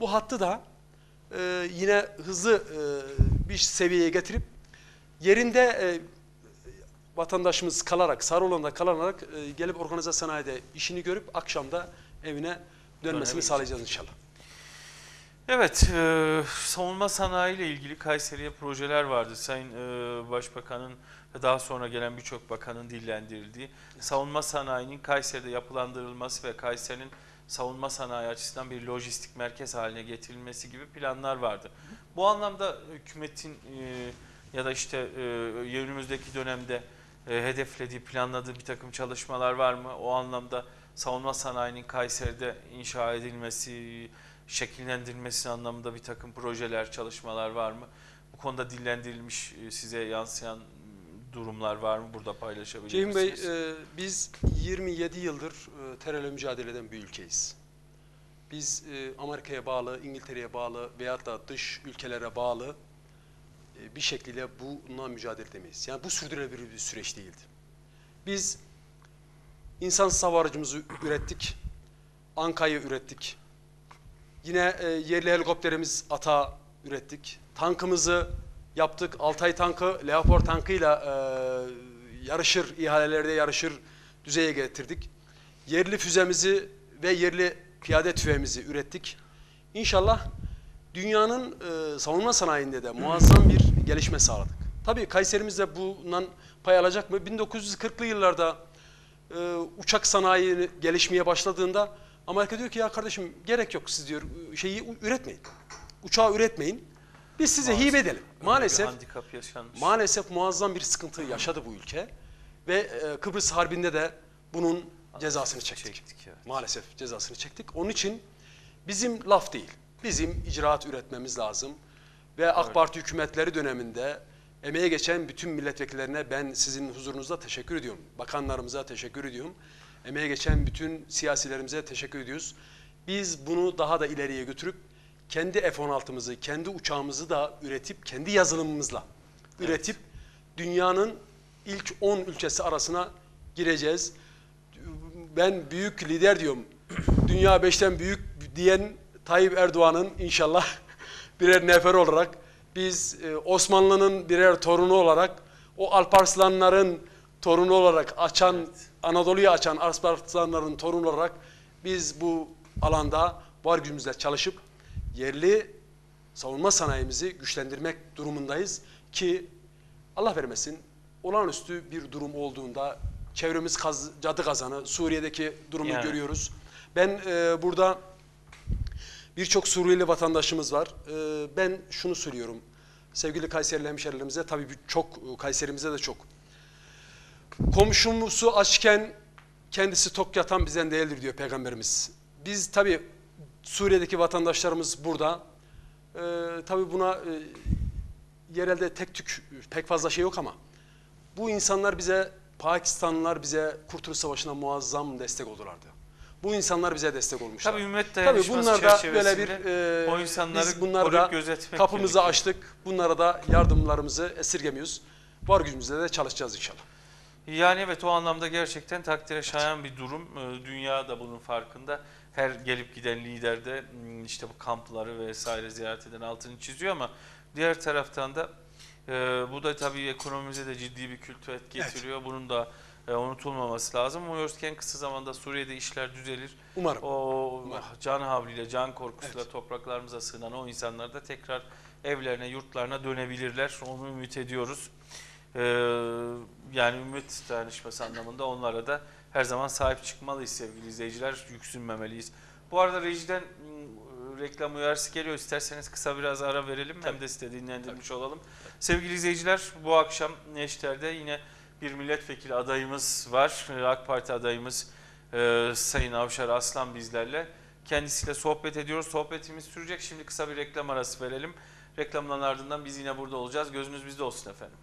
Bu hattı da e, yine hızlı e, bir seviyeye getirip yerinde e, vatandaşımız kalarak, Sarıoğlan'da kalarak e, gelip organize sanayide işini görüp akşamda evine dönmesini Dönebilecek. sağlayacağız inşallah. Evet, e, savunma sanayi ile ilgili Kayseri'ye projeler vardı. Sayın e, Başbakan'ın ve daha sonra gelen birçok bakanın dillendirildiği savunma sanayinin Kayseri'de yapılandırılması ve Kayseri'nin savunma sanayi açısından bir lojistik merkez haline getirilmesi gibi planlar vardı. Bu anlamda hükümetin e, ya da işte e, önümüzdeki dönemde e, hedeflediği, planladığı bir takım çalışmalar var mı? O anlamda savunma sanayinin Kayseri'de inşa edilmesi, şekillendirilmesi anlamında bir takım projeler, çalışmalar var mı? Bu konuda dillendirilmiş e, size yansıyan durumlar var mı? Burada paylaşabilir Ceyhun Bey, misiniz? e, biz 27 yıldır e, terörle mücadele eden bir ülkeyiz. Biz e, Amerika'ya bağlı, İngiltere'ye bağlı veyahut da dış ülkelere bağlı bir şekilde bununla mücadele edemeyiz. Yani bu sürdürülebilir bir süreç değildi. Biz insansız hava aracımızı ürettik, Anka'yı ürettik. Yine e, yerli helikopterimiz ATA ürettik. Tankımızı yaptık. Altay tankı Leopard tankıyla e, yarışır, ihalelerde yarışır düzeye getirdik. Yerli füzemizi ve yerli piyade tüfeğimizi ürettik. İnşallah dünyanın e, savunma sanayinde de muazzam bir gelişme sağladık. Tabii Kayserimiz de bundan pay alacak mı? 1940'lı yıllarda e, uçak sanayi gelişmeye başladığında Amerika diyor ki ya kardeşim gerek yok siz diyor şeyi üretmeyin. Uçağı üretmeyin. Biz size Maalesef hibe edelim. Maalesef maalesef muazzam bir sıkıntı yaşadı bu ülke ve e, Kıbrıs Harbi'nde de bunun cezasını çektik. Çektik, evet. Maalesef cezasını çektik. Onun için bizim laf değil, bizim icraat üretmemiz lazım. Ve AK Evet. Parti hükümetleri döneminde emeğe geçen bütün milletvekillerine ben sizin huzurunuzda teşekkür ediyorum. Bakanlarımıza teşekkür ediyorum. Emeğe geçen bütün siyasilerimize teşekkür ediyoruz. Biz bunu daha da ileriye götürüp kendi F-16'mızı, kendi uçağımızı da üretip kendi yazılımımızla üretip dünyanın ilk 10 ülkesi arasına gireceğiz. Ben büyük lider diyorum. Dünya beşten büyük diyen Tayyip Erdoğan'ın inşallah birer nefer olarak biz e, Osmanlı'nın birer torunu olarak o Alparslanların torunu olarak açan Evet. Anadolu'yu açan Alparslanların torunu olarak biz bu alanda var gücümüzle çalışıp yerli savunma sanayimizi güçlendirmek durumundayız ki Allah vermesin olağanüstü bir durum olduğunda çevremiz kaz, cadı kazanı Suriye'deki durumu Yani. görüyoruz. Ben e, burada birçok Suriyeli vatandaşımız var. E, ben şunu söylüyorum. Sevgili Kayserili hemşerilerimize tabii çok Kayserimize de çok. Komşumuzu açken kendisi tok yatan bizden değildir diyor Peygamberimiz. Biz tabii Suriye'deki vatandaşlarımız burada. E, tabii buna e, yerelde tek tük pek fazla şey yok ama bu insanlar bize Pakistanlılar bize Kurtuluş Savaşı'na muazzam destek oldulardı. Bu insanlar bize destek olmuşlar. Tabii ümmet Tabii dayanışması bunlar da böyle bir e, o insanları biz koruyup da kapımızı gerekiyor. açtık. Bunlara da yardımlarımızı esirgemiyoruz. Var gücümüzle de çalışacağız inşallah. Yani evet o anlamda gerçekten takdire şayan bir durum. Ee, Dünya da bunun farkında. Her gelip giden lider de hmm, işte bu kampları vesaire ziyaret eden altını çiziyor ama diğer taraftan da e, bu da tabii ekonomimize de ciddi bir kültür etki Evet. getiriyor. Bunun da e, unutulmaması lazım. Umuyoruz ki en kısa zamanda Suriye'de işler düzelir. Umarım. O Umarım. can havliyle, can korkusuyla topraklarımıza sığınan o insanlar da tekrar evlerine, yurtlarına dönebilirler. Onu ümit ediyoruz. Ee, yani ümmet dayanışması anlamında onlara da her zaman sahip çıkmalıyız sevgili izleyiciler. Yüksünmemeliyiz. Bu arada rejiden mm, reklam uyarısı geliyor. İsterseniz kısa biraz ara verelim. Hem de size dinlendirmiş olalım. Sevgili izleyiciler bu akşam Neşter'de yine bir milletvekili adayımız var. Ee, AK Parti adayımız e, Sayın Avşar Aslan bizlerle. Kendisiyle sohbet ediyoruz. Sohbetimiz sürecek. Şimdi kısa bir reklam arası verelim. Reklamların ardından biz yine burada olacağız. Gözünüz bizde olsun efendim.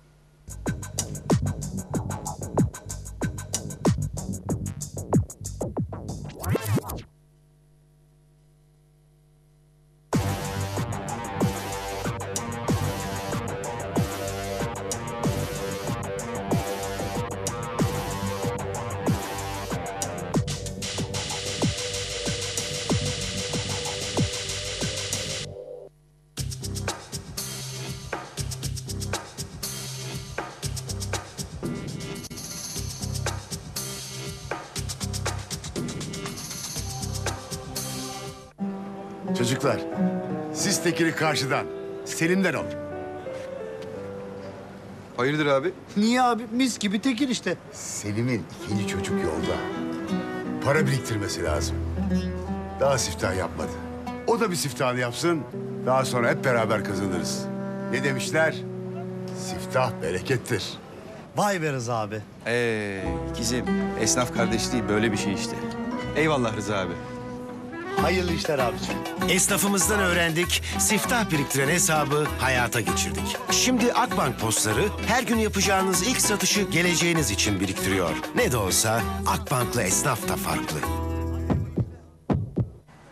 Tekini karşıdan, Selim'den alın. Hayırdır abi? Niye abi? Mis gibi tekir işte. Selim'in ikinci çocuk yolda. Para biriktirmesi lazım. Daha siftah yapmadı. O da bir siftahını yapsın. Daha sonra hep beraber kazanırız. Ne demişler? Siftah berekettir. Vay be Rıza abi. Ee, ikizim, esnaf kardeşliği böyle bir şey işte. Eyvallah Rıza abi. Hayırlı işler abiciğim. Esnafımızdan öğrendik, siftah biriktiren hesabı hayata geçirdik. Şimdi Akbank postları her gün yapacağınız ilk satışı geleceğiniz için biriktiriyor. Ne de olsa Akbank'la esnaf da farklı.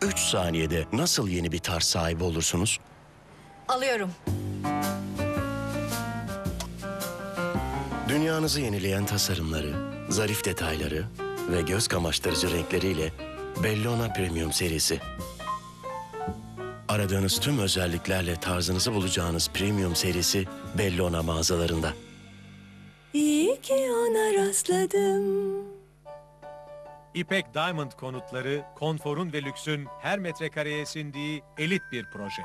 3 saniyede nasıl yeni bir tarz sahibi olursunuz? Alıyorum. Dünyanızı yenileyen tasarımları, zarif detayları ve göz kamaştırıcı renkleriyle Bellona Premium serisi. Aradığınız tüm özelliklerle tarzınızı bulacağınız Premium serisi Bellona mağazalarında. İyi ki ona rastladım. İpek Diamond konutları, konforun ve lüksün her metrekareye sindiği elit bir proje.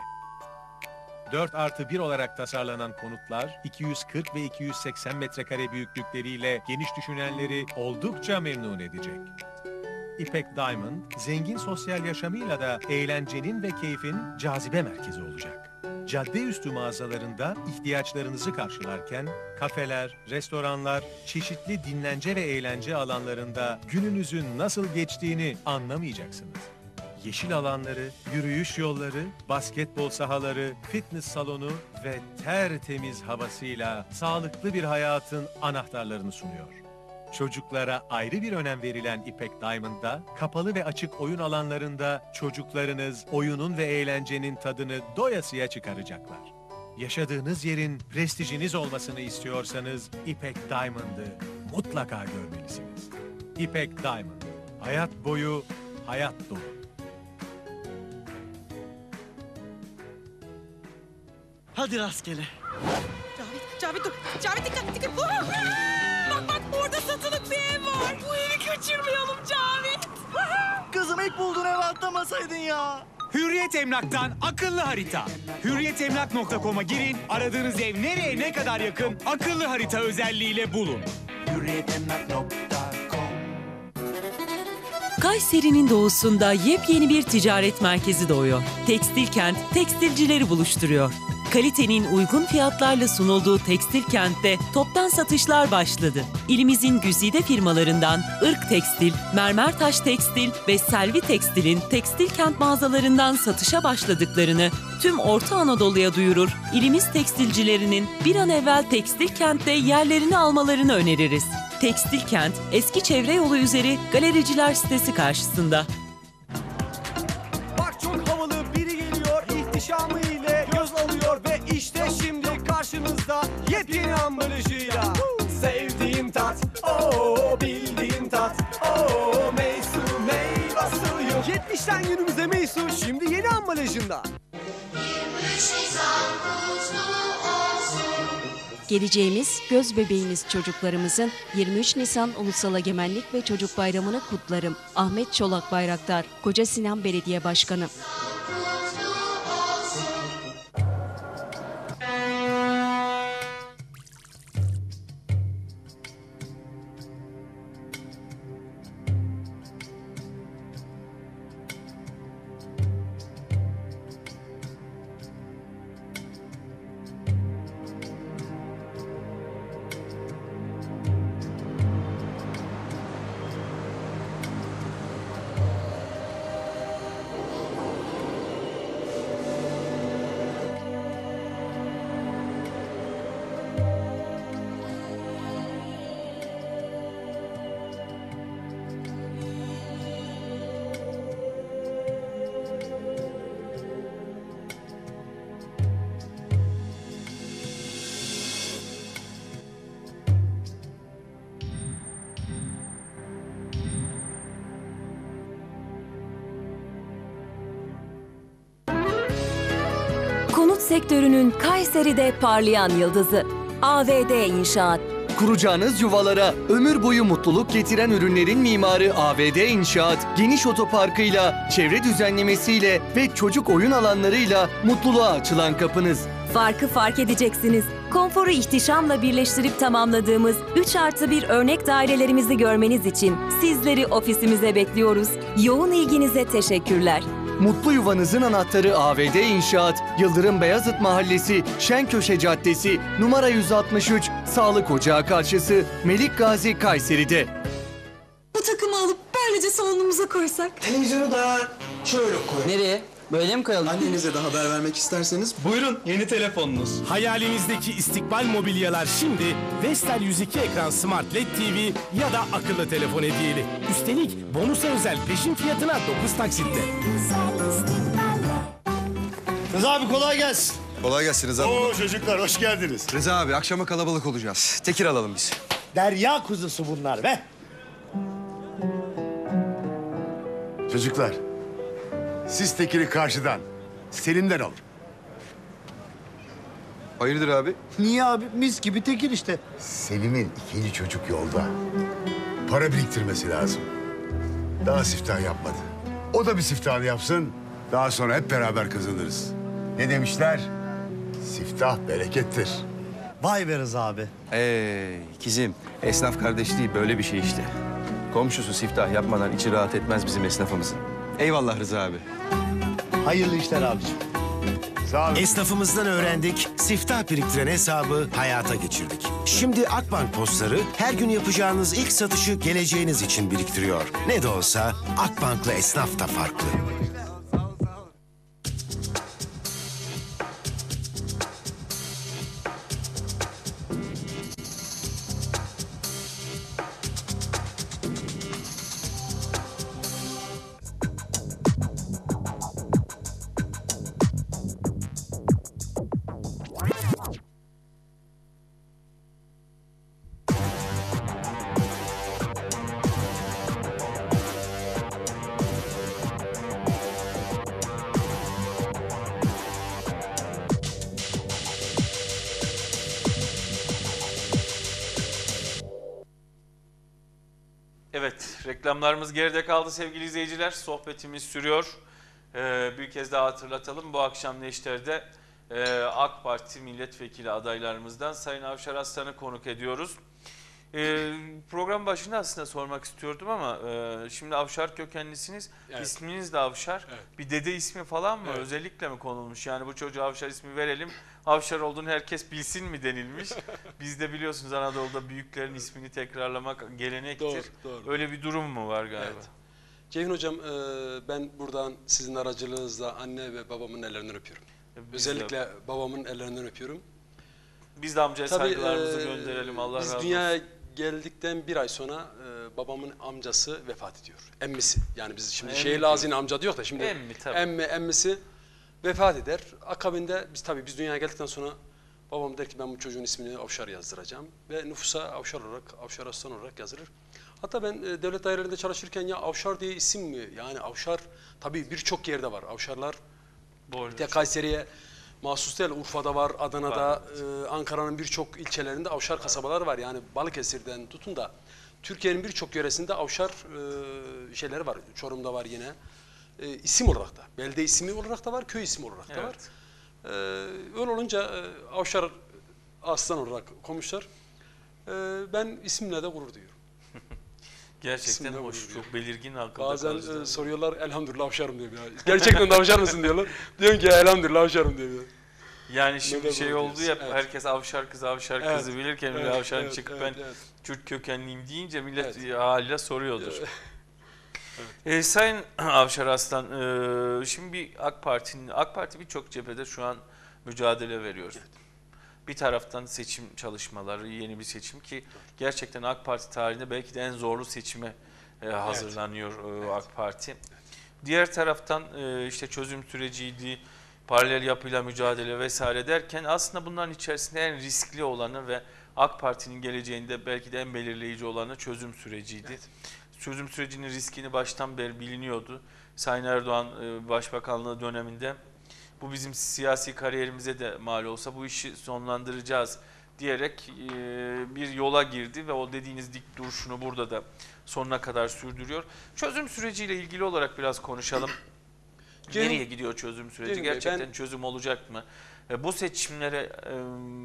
4 artı 1 olarak tasarlanan konutlar 240 ve 280 metrekare büyüklükleriyle geniş düşünenleri oldukça memnun edecek. İpek Diamond, zengin sosyal yaşamıyla da eğlencenin ve keyfin cazibe merkezi olacak. Cadde üstü mağazalarında ihtiyaçlarınızı karşılarken kafeler, restoranlar, çeşitli dinlence ve eğlence alanlarında gününüzün nasıl geçtiğini anlamayacaksınız. Yeşil alanları, yürüyüş yolları, basketbol sahaları, fitness salonu ve tertemiz havasıyla sağlıklı bir hayatın anahtarlarını sunuyor. Çocuklara ayrı bir önem verilen İpek Diamond'da kapalı ve açık oyun alanlarında çocuklarınız oyunun ve eğlencenin tadını doyasıya çıkaracaklar. Yaşadığınız yerin prestijiniz olmasını istiyorsanız İpek Diamond'ı mutlaka görmelisiniz. İpek Diamond, hayat boyu hayat dolu. Hadi rastgele. Cavit, Cavit dur. Cavit dikkat dikkat. Orada satılık bir ev var. Bu evi kaçırmayalım Cavit. Kızım ilk bulduğun eve atlamasaydın ya. Hürriyet Emlak'tan akıllı harita. Hürriyetemlak.com'a girin, aradığınız ev nereye ne kadar yakın akıllı harita özelliğiyle bulun. Kayseri'nin doğusunda yepyeni bir ticaret merkezi doğuyor. Tekstil Kent, tekstilcileri buluşturuyor. Kalitenin uygun fiyatlarla sunulduğu Tekstil Kent'te toptan satışlar başladı. İlimizin güzide firmalarından Irk Tekstil, Mermer Taş Tekstil ve Selvi Tekstil'in Tekstil Kent mağazalarından satışa başladıklarını tüm Orta Anadolu'ya duyurur, ilimiz tekstilcilerinin bir an evvel Tekstil Kent'te yerlerini almalarını öneririz. Tekstil Kent, eski çevre yolu üzeri galericiler sitesi karşısında. Bak çok havalı biri geliyor, ihtişamı işte şimdi karşınızda yepyeni ambalajıyla. Sevdiğim tat, o bildiğim tat, o meysu meyve suyu. 70'ten günümüze meysu şimdi yeni ambalajında. Geleceğimiz, göz bebeğimiz çocuklarımızın 23 Nisan Ulusal Egemenlik ve Çocuk Bayramı'nı kutlarım. Ahmet Çolak Bayraktar, Koca Sinan Belediye Başkanı. Sektörünün Kayseri'de parlayan yıldızı. AVD İnşaat. Kuracağınız yuvalara ömür boyu mutluluk getiren ürünlerin mimarı AVD İnşaat, geniş otoparkıyla, çevre düzenlemesiyle ve çocuk oyun alanlarıyla mutluluğa açılan kapınız. Farkı fark edeceksiniz. Konforu ihtişamla birleştirip tamamladığımız 3 artı 1 örnek dairelerimizi görmeniz için sizleri ofisimize bekliyoruz. Yoğun ilginize teşekkürler. Mutlu yuvanızın anahtarı AVD İnşaat, Yıldırım Beyazıt Mahallesi, Şenköşe Caddesi, numara 163, Sağlık Ocağı karşısı, Melik Gazi, Kayseri'de. Bu takımı alıp böylece salonumuza koysak. Televizyonu da şöyle koy. Nereye? Böyle mi koyalım? Annenize de haber vermek isterseniz buyurun yeni telefonunuz. Hayalinizdeki istikbal mobilyalar şimdi Vestel 102 ekran Smart LED TV ya da akıllı telefon hediyeli. Üstelik bonusa özel peşin fiyatına 9 taksitle. Rıza abi kolay gelsin. Kolay gelsin Rıza. Oo çocuklar hoş geldiniz. Rıza abi akşama kalabalık olacağız. Tekir alalım biz. Derya kuzusu bunlar be. Çocuklar, siz tekini karşıdan, Selim'den alın. Hayırdır abi? Niye abi? Mis gibi tekir işte. Selim'in ikinci çocuk yolda. Para biriktirmesi lazım. Daha siftah yapmadı. O da bir siftahını yapsın. Daha sonra hep beraber kazanırız. Ne demişler? Siftah berekettir. Vay be Rıza abi. Ey ikizim, esnaf kardeşliği böyle bir şey işte. Komşusu siftah yapmadan içi rahat etmez bizim esnafımızın. Eyvallah Rıza abi. Hayırlı işler abiciğim. Sağ olun. Esnafımızdan öğrendik, siftah biriktiren hesabı hayata geçirdik. Şimdi Akbank postları her gün yapacağınız ilk satışı geleceğiniz için biriktiriyor. Ne de olsa Akbank'la esnaf da farklı. Reklamlarımız geride kaldı sevgili izleyiciler. Sohbetimiz sürüyor. Ee, bir kez daha hatırlatalım. Bu akşam Neşter'de e, AK Parti milletvekili adaylarımızdan Sayın Avşar Aslan'ı konuk ediyoruz. Ee, program başında aslında sormak istiyordum ama e, şimdi Avşar kökenlisiniz. Evet. İsminiz de Avşar. Evet. Bir dede ismi falan mı? Evet. Özellikle mi konulmuş? Yani bu çocuğa Avşar ismi verelim. Avşar olduğunu herkes bilsin mi denilmiş. Biz de biliyorsunuz Anadolu'da büyüklerin ismini tekrarlamak gelenektir. Doğru, doğru. Öyle bir durum mu var galiba? Evet. Ceyhun Hocam e, ben buradan sizin aracılığınızla anne ve babamın ellerinden öpüyorum. Biz de- Özellikle babamın ellerinden öpüyorum. Biz de amcaya Tabii, saygılarımızı e, gönderelim. Allah Biz razı olsun. dünyaya geldikten bir ay sonra e, babamın amcası vefat ediyor. Emmisi. Yani biz şimdi Emmi şehir amca diyor da şimdi Emmi, tabii. emmi emmisi vefat eder. Akabinde biz tabii biz dünyaya geldikten sonra babam der ki ben bu çocuğun ismini Avşar yazdıracağım ve nüfusa Avşar olarak Avşar Aslan olarak yazılır. Hatta ben e, devlet dairelerinde çalışırken ya Avşar diye isim mi? Yani Avşar tabii birçok yerde var. Avşarlar Bol- bir tek Kayseri'ye mahsus değil. Urfa'da var, Adana'da, e, Ankara'nın birçok ilçelerinde avşar kasabalar var. Yani Balıkesir'den tutun da Türkiye'nin birçok yöresinde avşar e, şeyleri var. Çorum'da var yine. E, isim olarak da. Belde ismi olarak da var, köy ismi olarak da var. Evet. E, öyle olunca e, avşar aslan olarak koymuşlar. E, ben isimle de gurur duyuyorum. Gerçekten İsimle hoş, çok belirgin akılda Bazen kalıcı. e, soruyorlar elhamdülillah avşarım diyor. Ya. Gerçekten de avşar mısın diyorlar. Diyorum ki elhamdülillah avşarım diyor. Yani şimdi şey oldu ya? Evet. herkes avşar kız avşar Evet. kızı bilirken Evet, avşarın evet, çıkıp evet, ben evet. Kürt kökenliyim deyince millet Evet. haliyle soruyordur. E, Sayın Avşar Aslan, e, şimdi AK Parti'nin, AK Parti birçok cephede şu an mücadele veriyor. Bir taraftan seçim çalışmaları, yeni bir seçim ki gerçekten AK Parti tarihinde belki de en zorlu seçime e, hazırlanıyor e, AK Parti. Diğer taraftan e, işte çözüm süreciydi, paralel yapıyla mücadele vesaire derken aslında bunların içerisinde en riskli olanı ve AK Parti'nin geleceğinde belki de en belirleyici olanı çözüm süreciydi. Çözüm sürecinin riskini baştan beri biliniyordu. Sayın Erdoğan e, Başbakanlığı döneminde bu bizim siyasi kariyerimize de mal olsa bu işi sonlandıracağız diyerek e, bir yola girdi ve o dediğiniz dik duruşunu burada da sonuna kadar sürdürüyor. Çözüm süreciyle ilgili olarak biraz konuşalım. Cem- Nereye gidiyor çözüm süreci? Cem Bey, Gerçekten ben- çözüm olacak mı? E, bu seçimlere e,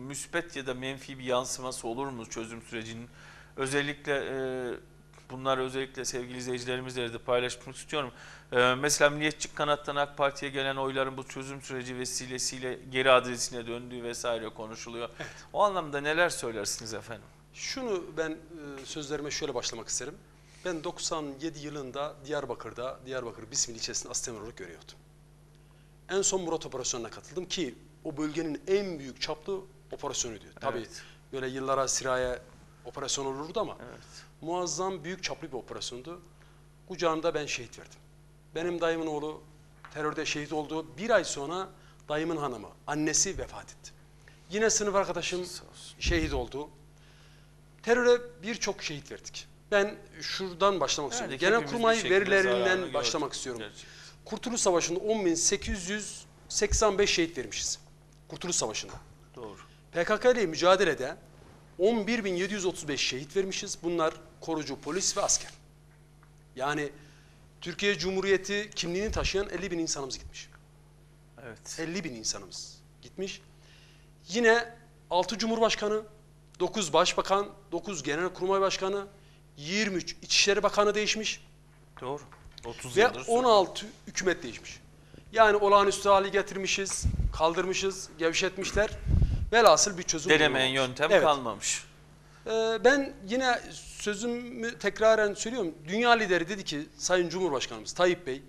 müspet ya da menfi bir yansıması olur mu çözüm sürecinin? Özellikle e, bunlar özellikle sevgili izleyicilerimizle de paylaşmak istiyorum. E, mesela Milliyetçi Kanat'tan AK Parti'ye gelen oyların bu çözüm süreci vesilesiyle geri adresine döndüğü vesaire konuşuluyor. O anlamda neler söylersiniz efendim? Şunu ben e, sözlerime şöyle başlamak isterim. Ben 97 yılında Diyarbakır'da, Diyarbakır Bismil ilçesinde asistan olarak görüyordum. En son Murat operasyonuna katıldım ki o bölgenin en büyük çaplı operasyonuydu. Tabii Evet. böyle yıllara siraya operasyon olurdu ama muazzam büyük çaplı bir operasyondu. Kucağımda ben şehit verdim. Benim dayımın oğlu terörde şehit oldu. Bir ay sonra dayımın hanımı, annesi vefat etti. Yine sınıf arkadaşım şehit oldu. Teröre birçok şehit verdik. Ben şuradan başlamak istiyorum. hepimiz bir Genelkurmay verilerinden başlamak istiyorum. Gerçekten. Kurtuluş Savaşı'nda 10.885 şehit vermişiz. Kurtuluş Savaşı'nda. Doğru. PKK ile mücadelede 11.735 şehit vermişiz. Bunlar korucu polis ve asker. Yani Türkiye Cumhuriyeti kimliğini taşıyan 50 bin insanımız gitmiş. Evet. 50 bin insanımız gitmiş. Yine 6 Cumhurbaşkanı, 9 Başbakan, 9 Genelkurmay Başkanı, 23 İçişleri Bakanı değişmiş Doğru. 30 ve yıldır sürüyor. 16 hükümet değişmiş. Yani olağanüstü hali getirmişiz, kaldırmışız, gevşetmişler. Velhasıl bir çözüm Denemeyen bulunamamış. yöntem Evet. kalmamış. Ee, ben yine sözümü tekraren söylüyorum. Dünya lideri dedi ki Sayın Cumhurbaşkanımız Tayyip Bey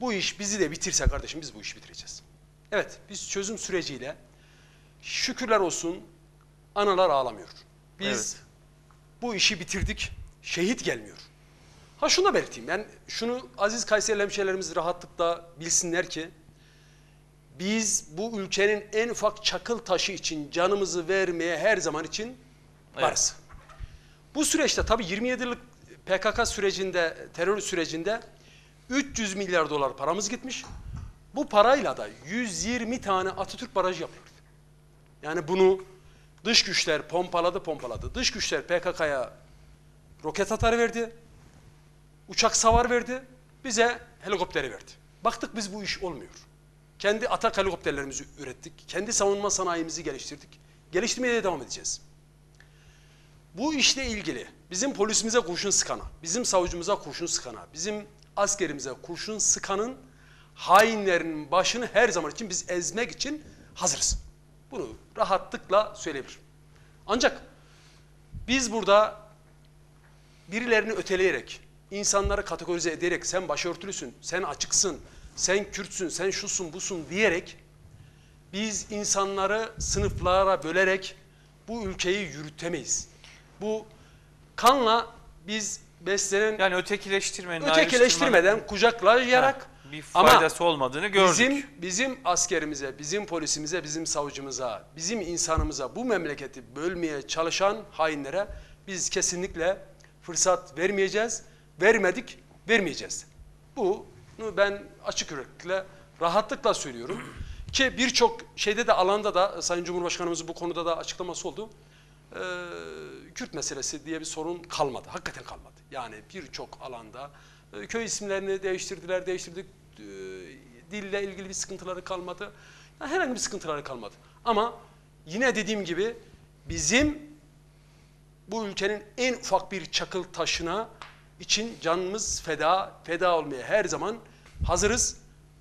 bu iş bizi de bitirse kardeşim biz bu işi bitireceğiz. Evet biz çözüm süreciyle şükürler olsun analar ağlamıyor. Biz Evet. bu işi bitirdik. Şehit gelmiyor. Ha şunu da belirteyim. Ben şunu aziz Kayseri hemşehrilerimiz rahatlıkla bilsinler ki biz bu ülkenin en ufak çakıl taşı için canımızı vermeye her zaman için varız. Bu süreçte tabii 27 yıllık PKK sürecinde, terör sürecinde 300 milyar dolar paramız gitmiş. Bu parayla da 120 tane Atatürk barajı yapıldı. Yani bunu dış güçler pompaladı pompaladı. Dış güçler PKK'ya roket atarı verdi. Uçak savar verdi. Bize helikopteri verdi. Baktık biz bu iş olmuyor. Kendi atak helikopterlerimizi ürettik. Kendi savunma sanayimizi geliştirdik. Geliştirmeye de devam edeceğiz. Bu işle ilgili bizim polisimize kurşun sıkana, bizim savcımıza kurşun sıkana, bizim askerimize kurşun sıkanın hainlerinin başını her zaman için biz ezmek için hazırız. Bunu rahatlıkla söyleyebilirim. Ancak biz burada birilerini öteleyerek, insanları kategorize ederek sen başörtülüsün, sen açıksın, sen Kürtsün, sen şusun busun diyerek biz insanları sınıflara bölerek bu ülkeyi yürütemeyiz. Bu kanla biz beslenen Yani ötekileştirmenin, ötekileştirmeden kucaklayarak Ha, bir ama faydası olmadığını gördük. Bizim bizim askerimize, bizim polisimize, bizim savcımıza, bizim insanımıza bu memleketi bölmeye çalışan hainlere biz kesinlikle fırsat vermeyeceğiz. Vermedik, vermeyeceğiz. Bunu ben açık yüreklilikle rahatlıkla söylüyorum. Ki birçok şeyde de alanda da Sayın Cumhurbaşkanımızın bu konuda da açıklaması oldu. Ee, Kürt meselesi diye bir sorun kalmadı. Hakikaten kalmadı. Yani birçok alanda e, köy isimlerini değiştirdiler, değiştirdik. E, dille ilgili bir sıkıntıları kalmadı. Yani herhangi bir sıkıntıları kalmadı. Ama yine dediğim gibi bizim bu ülkenin en ufak bir çakıl taşına için canımız feda, feda olmaya her zaman hazırız.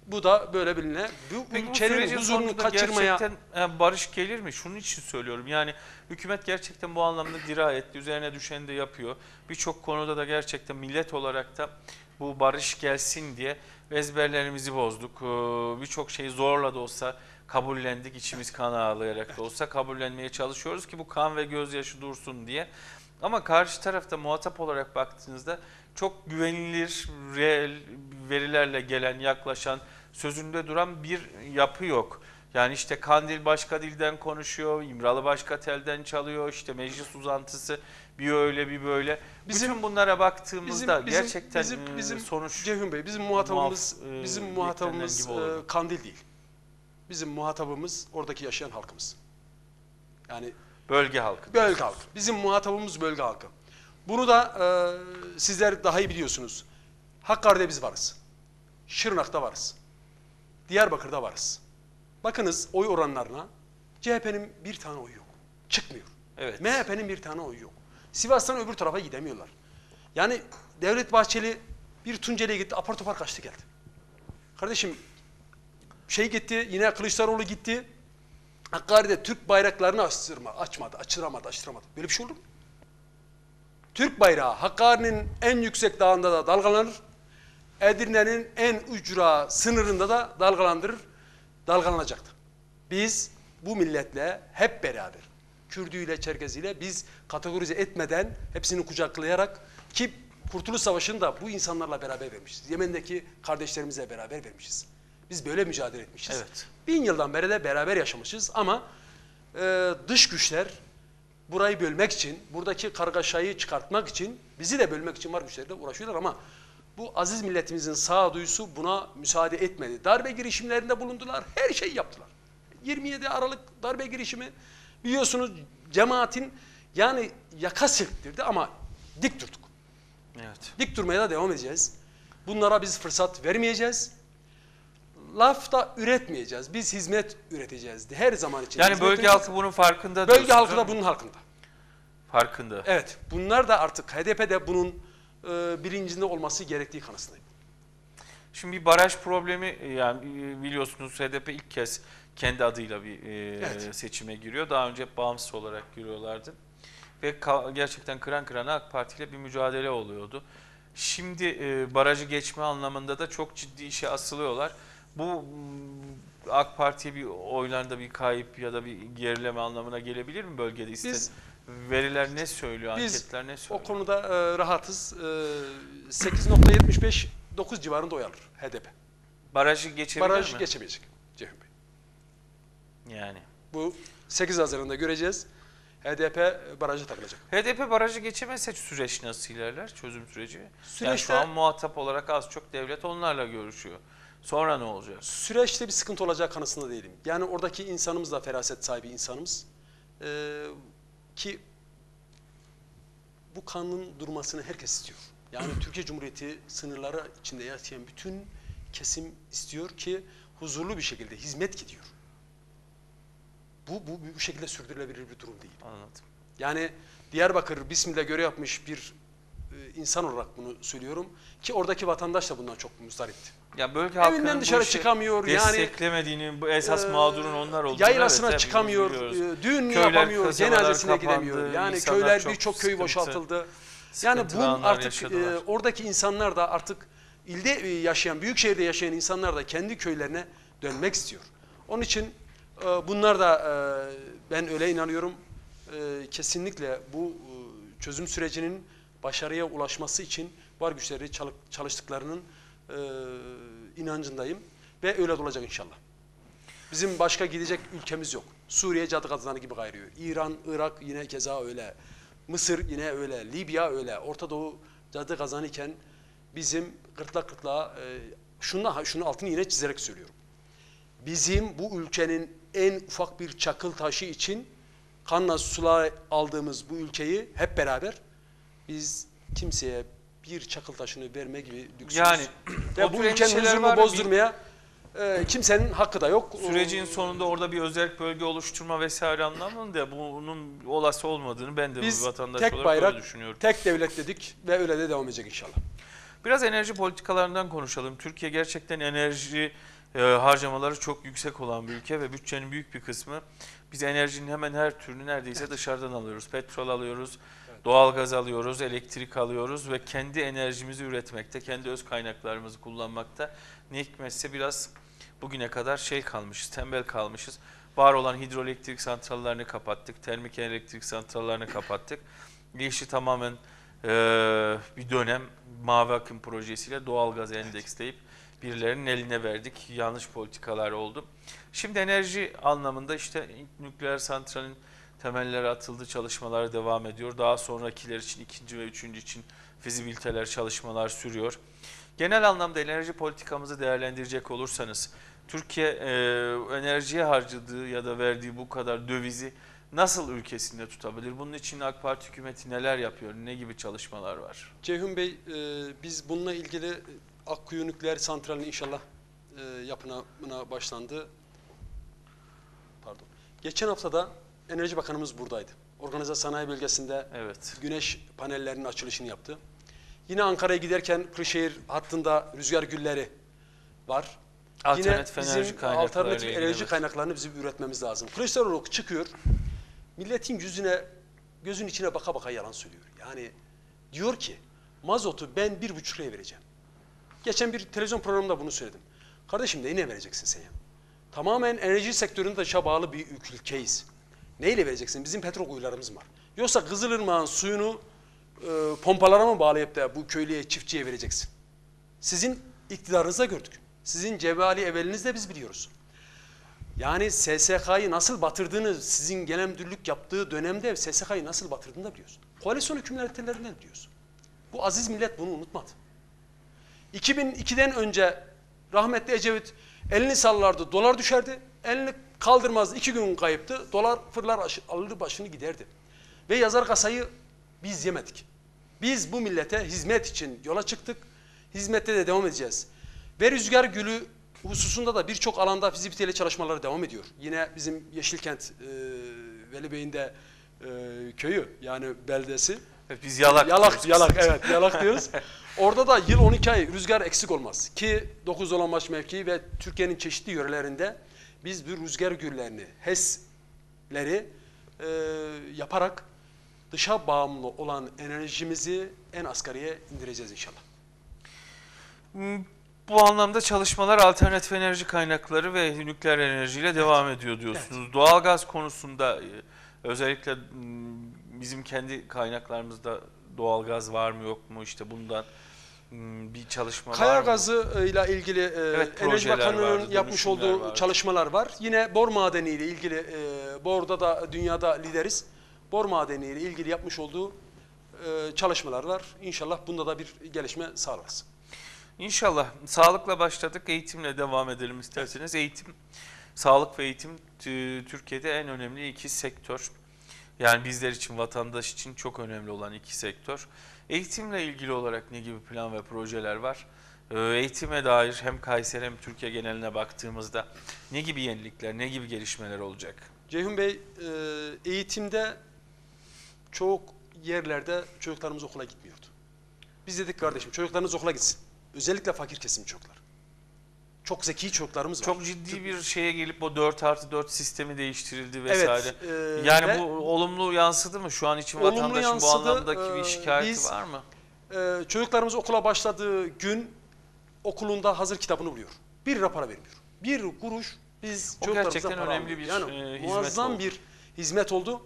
Bu da böyle biline. Bu Peki ülkenin huzurunu kaçırmaya gerçekten barış gelir mi? Şunun için söylüyorum. Yani hükümet gerçekten bu anlamda dirayetli, üzerine düşeni de yapıyor. Birçok konuda da gerçekten millet olarak da bu barış gelsin diye ezberlerimizi bozduk. Ee, Birçok şeyi zorla da olsa kabullendik. içimiz kan ağlayarak da olsa kabullenmeye çalışıyoruz ki bu kan ve gözyaşı dursun diye. Ama karşı tarafta muhatap olarak baktığınızda çok güvenilir, reel verilerle gelen, yaklaşan, sözünde duran bir yapı yok. Yani işte Kandil başka dilden konuşuyor, İmralı başka telden çalıyor, işte meclis uzantısı bir öyle bir böyle. Bütün bunlara baktığımızda gerçekten bizim, e, bizim, sonuç Ceyhun Bey bizim muhatabımız muaf- e, bizim muhatabımız e, Kandil değil. bizim muhatabımız oradaki yaşayan halkımız. Yani Bölge halkı. Bölge halkı. Bizim muhatabımız bölge halkı. Bunu da e, sizler daha iyi biliyorsunuz. Hakkari'de biz varız. Şırnak'ta varız. Diyarbakır'da varız. Bakınız oy oranlarına CHP'nin bir tane oyu yok. Çıkmıyor. Evet. MHP'nin bir tane oyu yok. Sivas'tan öbür tarafa gidemiyorlar. Yani Devlet Bahçeli bir Tunceli'ye gitti apar topar kaçtı geldi. Kardeşim şey gitti yine Kılıçdaroğlu gitti. Hakkari'de Türk bayraklarını açtırma, açmadı, açıramadı, açtıramadı. Böyle bir şey olur mu? Türk bayrağı Hakkari'nin en yüksek dağında da dalgalanır. Edirne'nin en ücra sınırında da dalgalandırır, dalgalanacaktı. Biz bu milletle hep beraber, Kürdüyle, Çerkeziyle biz kategorize etmeden hepsini kucaklayarak ki Kurtuluş Savaşı'nı da bu insanlarla beraber vermişiz. Yemen'deki kardeşlerimizle beraber vermişiz. Biz böyle mücadele etmişiz. Evet. Bin yıldan beri de beraber yaşamışız ama e, dış güçler burayı bölmek için, buradaki kargaşayı çıkartmak için, bizi de bölmek için var güçlerle uğraşıyorlar ama bu aziz milletimizin sağduyusu buna müsaade etmedi. Darbe girişimlerinde bulundular, her şeyi yaptılar. 27 Aralık darbe girişimi biliyorsunuz cemaatin yani yaka silktirdi ama dik durduk. Evet. Dik durmaya da devam edeceğiz. Bunlara biz fırsat vermeyeceğiz. Laf da üretmeyeceğiz. Biz hizmet üreteceğiz. Her zaman için. Yani hizmet bölge üreteceğiz. halkı bunun farkında Bölge halkı da bunun farkında. Farkında. Evet. Bunlar da artık HDP de bunun e, bilincinde olması gerektiği kanısındayım. Şimdi bir baraj problemi e, yani e, biliyorsunuz HDP ilk kez kendi adıyla bir e, Evet. seçime giriyor. Daha önce hep bağımsız olarak giriyorlardı. Ve gerçekten kıran kırana AK Parti ile bir mücadele oluyordu. Şimdi e, barajı geçme anlamında da çok ciddi işe asılıyorlar. Bu mm, AK Parti'ye bir oylarında bir kayıp ya da bir gerileme anlamına gelebilir mi bölgede? İste- Biz- veriler ne söylüyor, Biz anketler ne o söylüyor? konuda e, rahatız. E, 8.75 9 civarında oy alır HDP. Barajı geçebilir Baraj mi? geçemeyecek Ceyhun Bey. Yani. Bu 8 Haziran'da göreceğiz. HDP barajı takılacak. HDP barajı geçemezse süreç nasıl ilerler? Çözüm süreci. yani Süreçte- şu an muhatap olarak az çok devlet onlarla görüşüyor. Sonra ne olacak? Süreçte bir sıkıntı olacak kanısında değilim. Yani oradaki insanımız da feraset sahibi insanımız. Ee, ki bu kanun durmasını herkes istiyor. Yani Türkiye Cumhuriyeti sınırları içinde yaşayan bütün kesim istiyor ki huzurlu bir şekilde hizmet gidiyor. Bu, bu, bu şekilde sürdürülebilir bir durum değil. Anladım. Yani Diyarbakır Bismillah göre yapmış bir insan olarak bunu söylüyorum ki oradaki vatandaş da bundan çok muzdaripti. Ya bölge Evinden halkının bu dışarı işi çıkamıyor, yani- desteklemediğini, bu esas Ee, mağdurun onlar olduğunu Yaylasına evet, çıkamıyor, e, düğün Köyler, yapamıyor, cenazesine kapandı, gidemiyor. Yani köyler çok birçok köy boşaltıldı. Yani anlar artık e, oradaki insanlar da artık ilde e, yaşayan, büyük şehirde yaşayan insanlar da kendi köylerine dönmek istiyor. Onun için e, bunlar da e, ben öyle inanıyorum. e, kesinlikle bu e, çözüm sürecinin başarıya ulaşması için var güçleri çalı- çalıştıklarının e, inancındayım ve öyle de olacak inşallah. Bizim başka gidecek ülkemiz yok. Suriye cadı kazanı gibi gayrıyor. İran, Irak yine keza öyle. Mısır yine öyle. Libya öyle. Orta Doğu cadı kazanı iken bizim gırtlak gırtlağa e, şunu, şunu altını yine çizerek söylüyorum. Bizim bu ülkenin en ufak bir çakıl taşı için kanla sula aldığımız bu ülkeyi hep beraber biz kimseye bir çakıl taşını verme gibi lüksümüz. Yani ve bu ülkenin huzurunu bozdurmaya e, kimsenin hakkı da yok. Sürecin sonunda orada bir özel bölge oluşturma vesaire anlamında bunun olası olmadığını ben de Biz bir vatandaş tek olarak bayrak, düşünüyorum. tek devlet dedik ve öyle de devam edecek inşallah. Biraz enerji politikalarından konuşalım. Türkiye gerçekten enerji e, harcamaları çok yüksek olan bir ülke ve bütçenin büyük bir kısmı biz enerjinin hemen her türünü neredeyse dışarıdan alıyoruz. Petrol alıyoruz, doğalgaz alıyoruz, elektrik alıyoruz ve kendi enerjimizi üretmekte, kendi öz kaynaklarımızı kullanmakta ne hikmetse biraz bugüne kadar şey kalmışız, tembel kalmışız. Var olan hidroelektrik santrallerini kapattık, termik elektrik santrallerini kapattık. İşi tamamen e, bir dönem Mavi Akım projesiyle doğalgaz endeksleyip birilerinin eline verdik. Yanlış politikalar oldu. Şimdi enerji anlamında işte nükleer santralin temelleri atıldı, çalışmalar devam ediyor. Daha sonrakiler için, ikinci ve üçüncü için fizibiliteler, çalışmalar sürüyor. Genel anlamda enerji politikamızı değerlendirecek olursanız Türkiye e, enerjiye harcadığı ya da verdiği bu kadar dövizi nasıl ülkesinde tutabilir? Bunun için AK Parti hükümeti neler yapıyor? Ne gibi çalışmalar var? Ceyhun Bey, e, biz bununla ilgili Akkuyu Nükleer Santrali'nin inşallah e, yapımına başlandı. Pardon. Geçen haftada Enerji Bakanımız buradaydı. Organize Sanayi Bölgesi'nde Evet. güneş panellerinin açılışını yaptı. Yine Ankara'ya giderken Kırşehir hattında rüzgar gülleri var. Alternatif Yine enerji bizim kaynakları alternatif enerji evet. kaynaklarını bizim üretmemiz lazım. Kılıçdaroğlu çıkıyor, milletin yüzüne, gözün içine baka baka yalan söylüyor. Yani diyor ki mazotu ben bir buçuk liraya vereceğim. Geçen bir televizyon programında bunu söyledim. Kardeşim neyine vereceksin sen ya? Tamamen enerji sektöründe dışa bağlı bir ülkeyiz. Neyle vereceksin? Bizim petrol kuyularımız var. Yoksa Kızılırmak'ın suyunu e, pompalara mı bağlayıp da bu köylüye, çiftçiye vereceksin? Sizin iktidarınızda gördük. Sizin cebali evvelinizde biz biliyoruz. Yani SSK'yı nasıl batırdığını, sizin genel müdürlük yaptığı dönemde SSK'yı nasıl batırdığını da biliyorsun. Koalisyon hükümlerinden biliyorsun. Bu aziz millet bunu unutmadı. 2002'den önce rahmetli Ecevit elini sallardı, dolar düşerdi. Elini kaldırmazdı, iki gün kayıptı. Dolar fırlar alır başını giderdi. Ve yazar kasayı biz yemedik. Biz bu millete hizmet için yola çıktık. Hizmette de devam edeceğiz. Ve rüzgar gülü hususunda da birçok alanda fizibiliteyle çalışmaları devam ediyor. Yine bizim Yeşilkent, e, Veli Bey'in de e, köyü yani beldesi. Biz yalak Yalak, diyoruz yalak evet yalak diyoruz. Orada da yıl 12 ay rüzgar eksik olmaz. Ki 9 olan baş mevkii ve Türkiye'nin çeşitli yörelerinde biz bir rüzgar güllerini, HES'leri e, yaparak dışa bağımlı olan enerjimizi en asgariye indireceğiz inşallah. Hmm, Bu anlamda çalışmalar alternatif enerji kaynakları ve nükleer enerjiyle devam ediyor diyorsunuz. Doğalgaz konusunda e, özellikle mm, bizim kendi kaynaklarımızda doğalgaz var mı yok mu işte bundan bir çalışma var Kaya mı? gazı e, ile ilgili e, Evet, Enerji vardı, yapmış olduğu vardı. çalışmalar var. Yine bor madeni ile ilgili e, borda da dünyada lideriz. Bor madeni ile ilgili yapmış olduğu çalışmalar var. İnşallah bunda da bir gelişme sağlarız. İnşallah. Sağlıkla başladık, eğitimle devam edelim isterseniz. Eğitim, sağlık ve eğitim Türkiye'de en önemli iki sektör. Yani bizler için, vatandaş için çok önemli olan iki sektör. Eğitimle ilgili olarak ne gibi plan ve projeler var? Ee, Eğitime dair hem Kayseri hem Türkiye geneline baktığımızda ne gibi yenilikler, ne gibi gelişmeler olacak? Ceyhun Bey, e, eğitimde çok yerlerde çocuklarımız okula gitmiyordu. Biz dedik kardeşim çocuklarınız okula gitsin. Özellikle fakir kesim çocuklar. Çok zeki çocuklarımız var. Çok ciddi bir şeye gelip o 4 artı 4 sistemi değiştirildi vesaire. Evet, e, yani ve- bu olumlu yansıdı mı? Şu an için vatandaşın bu yansıdı. anlamdaki bir Ee, şikayeti biz- var mı? Ee, çocuklarımız okula başladığı gün okulunda hazır kitabını buluyor. Bir lira para vermiyor. Bir kuruş biz O çocuklarımıza gerçekten para önemli bir, yani e, hizmet muazzam oldu. bir hizmet oldu.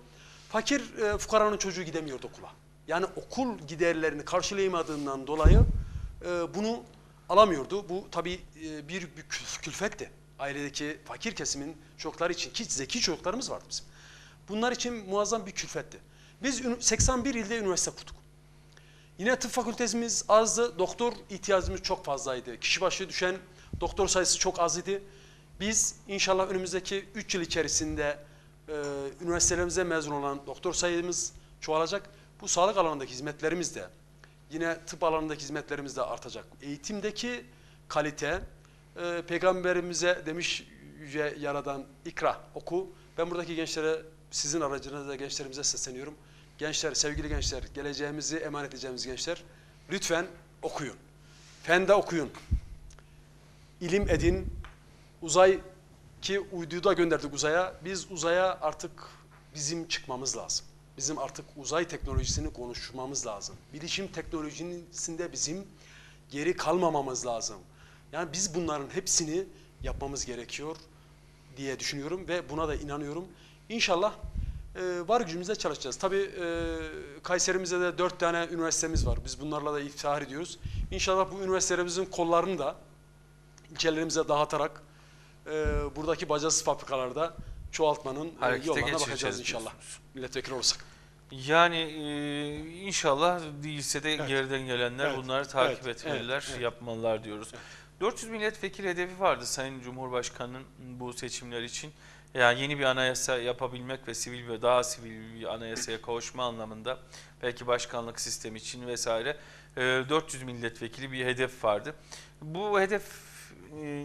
Fakir e, fukaranın çocuğu gidemiyordu okula. Yani okul giderlerini karşılayamadığından dolayı e, bunu alamıyordu. Bu tabii e, bir, bir kül- külfetti. Ailedeki fakir kesimin çocukları için ki zeki çocuklarımız vardı bizim. Bunlar için muazzam bir külfetti. Biz ünü- 81 ilde üniversite kurduk. Yine tıp fakültemiz azdı, doktor ihtiyacımız çok fazlaydı. Kişi başı düşen doktor sayısı çok az idi. Biz inşallah önümüzdeki 3 yıl içerisinde e, üniversitelerimize mezun olan doktor sayımız çoğalacak. Bu sağlık alanındaki hizmetlerimiz de yine tıp alanındaki hizmetlerimiz de artacak. Eğitimdeki kalite, e, peygamberimize demiş yüce yaradan ikra, oku. Ben buradaki gençlere, sizin aracınızda gençlerimize sesleniyorum. Gençler, sevgili gençler, geleceğimizi emanet edeceğimiz gençler, lütfen okuyun. Fende okuyun. İlim edin. Uzay ki uyduyu da gönderdik uzaya. Biz uzaya artık bizim çıkmamız lazım. Bizim artık uzay teknolojisini konuşmamız lazım. Bilişim teknolojisinde bizim geri kalmamamız lazım. Yani biz bunların hepsini yapmamız gerekiyor diye düşünüyorum ve buna da inanıyorum. İnşallah e, var gücümüzle çalışacağız. Tabii e, Kayserimizde de dört tane üniversitemiz var. Biz bunlarla da iftihar ediyoruz. İnşallah bu üniversitelerimizin kollarını da ilçelerimize dağıtarak e, buradaki bacasız fabrikalarda çoğaltmanın e, yollarına bakacağız inşallah. Milletvekili olursak. Yani e, inşallah değilse de geriden gelenler Evet. bunları takip Evet. etmeliler, Evet. Evet. yapmalılar diyoruz. 400 milletvekili hedefi vardı Sayın Cumhurbaşkanı'nın bu seçimler için. Yani yeni bir anayasa yapabilmek ve sivil ve daha sivil bir anayasaya kavuşma anlamında belki başkanlık sistemi için vesaire e, 400 milletvekili bir hedef vardı. Bu hedef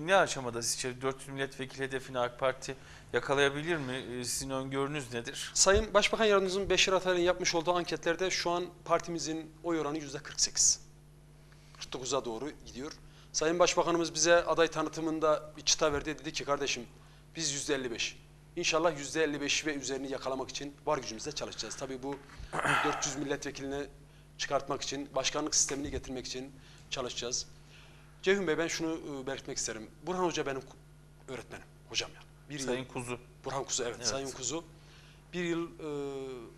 ne aşamada sizce 400 milletvekili hedefini AK Parti yakalayabilir mi? E, Sizin öngörünüz nedir? Sayın Başbakan Yardımcımızın Beşir Atay'ın yapmış olduğu anketlerde şu an partimizin oy oranı yüzde 48. 49'a doğru gidiyor. Sayın Başbakanımız bize aday tanıtımında bir çıta verdi. Dedi ki kardeşim biz yüzde 55. İnşallah yüzde 55 ve üzerini yakalamak için var gücümüzle çalışacağız. Tabii bu 400 milletvekilini çıkartmak için, başkanlık sistemini getirmek için çalışacağız. Ceyhun Bey ben şunu e, belirtmek isterim. Burhan Hoca benim öğretmenim, hocam yani. Bir Sayın yıl- Kuzu. Burhan Kuzu evet, Evet. Sayın Kuzu. Bir yıl e,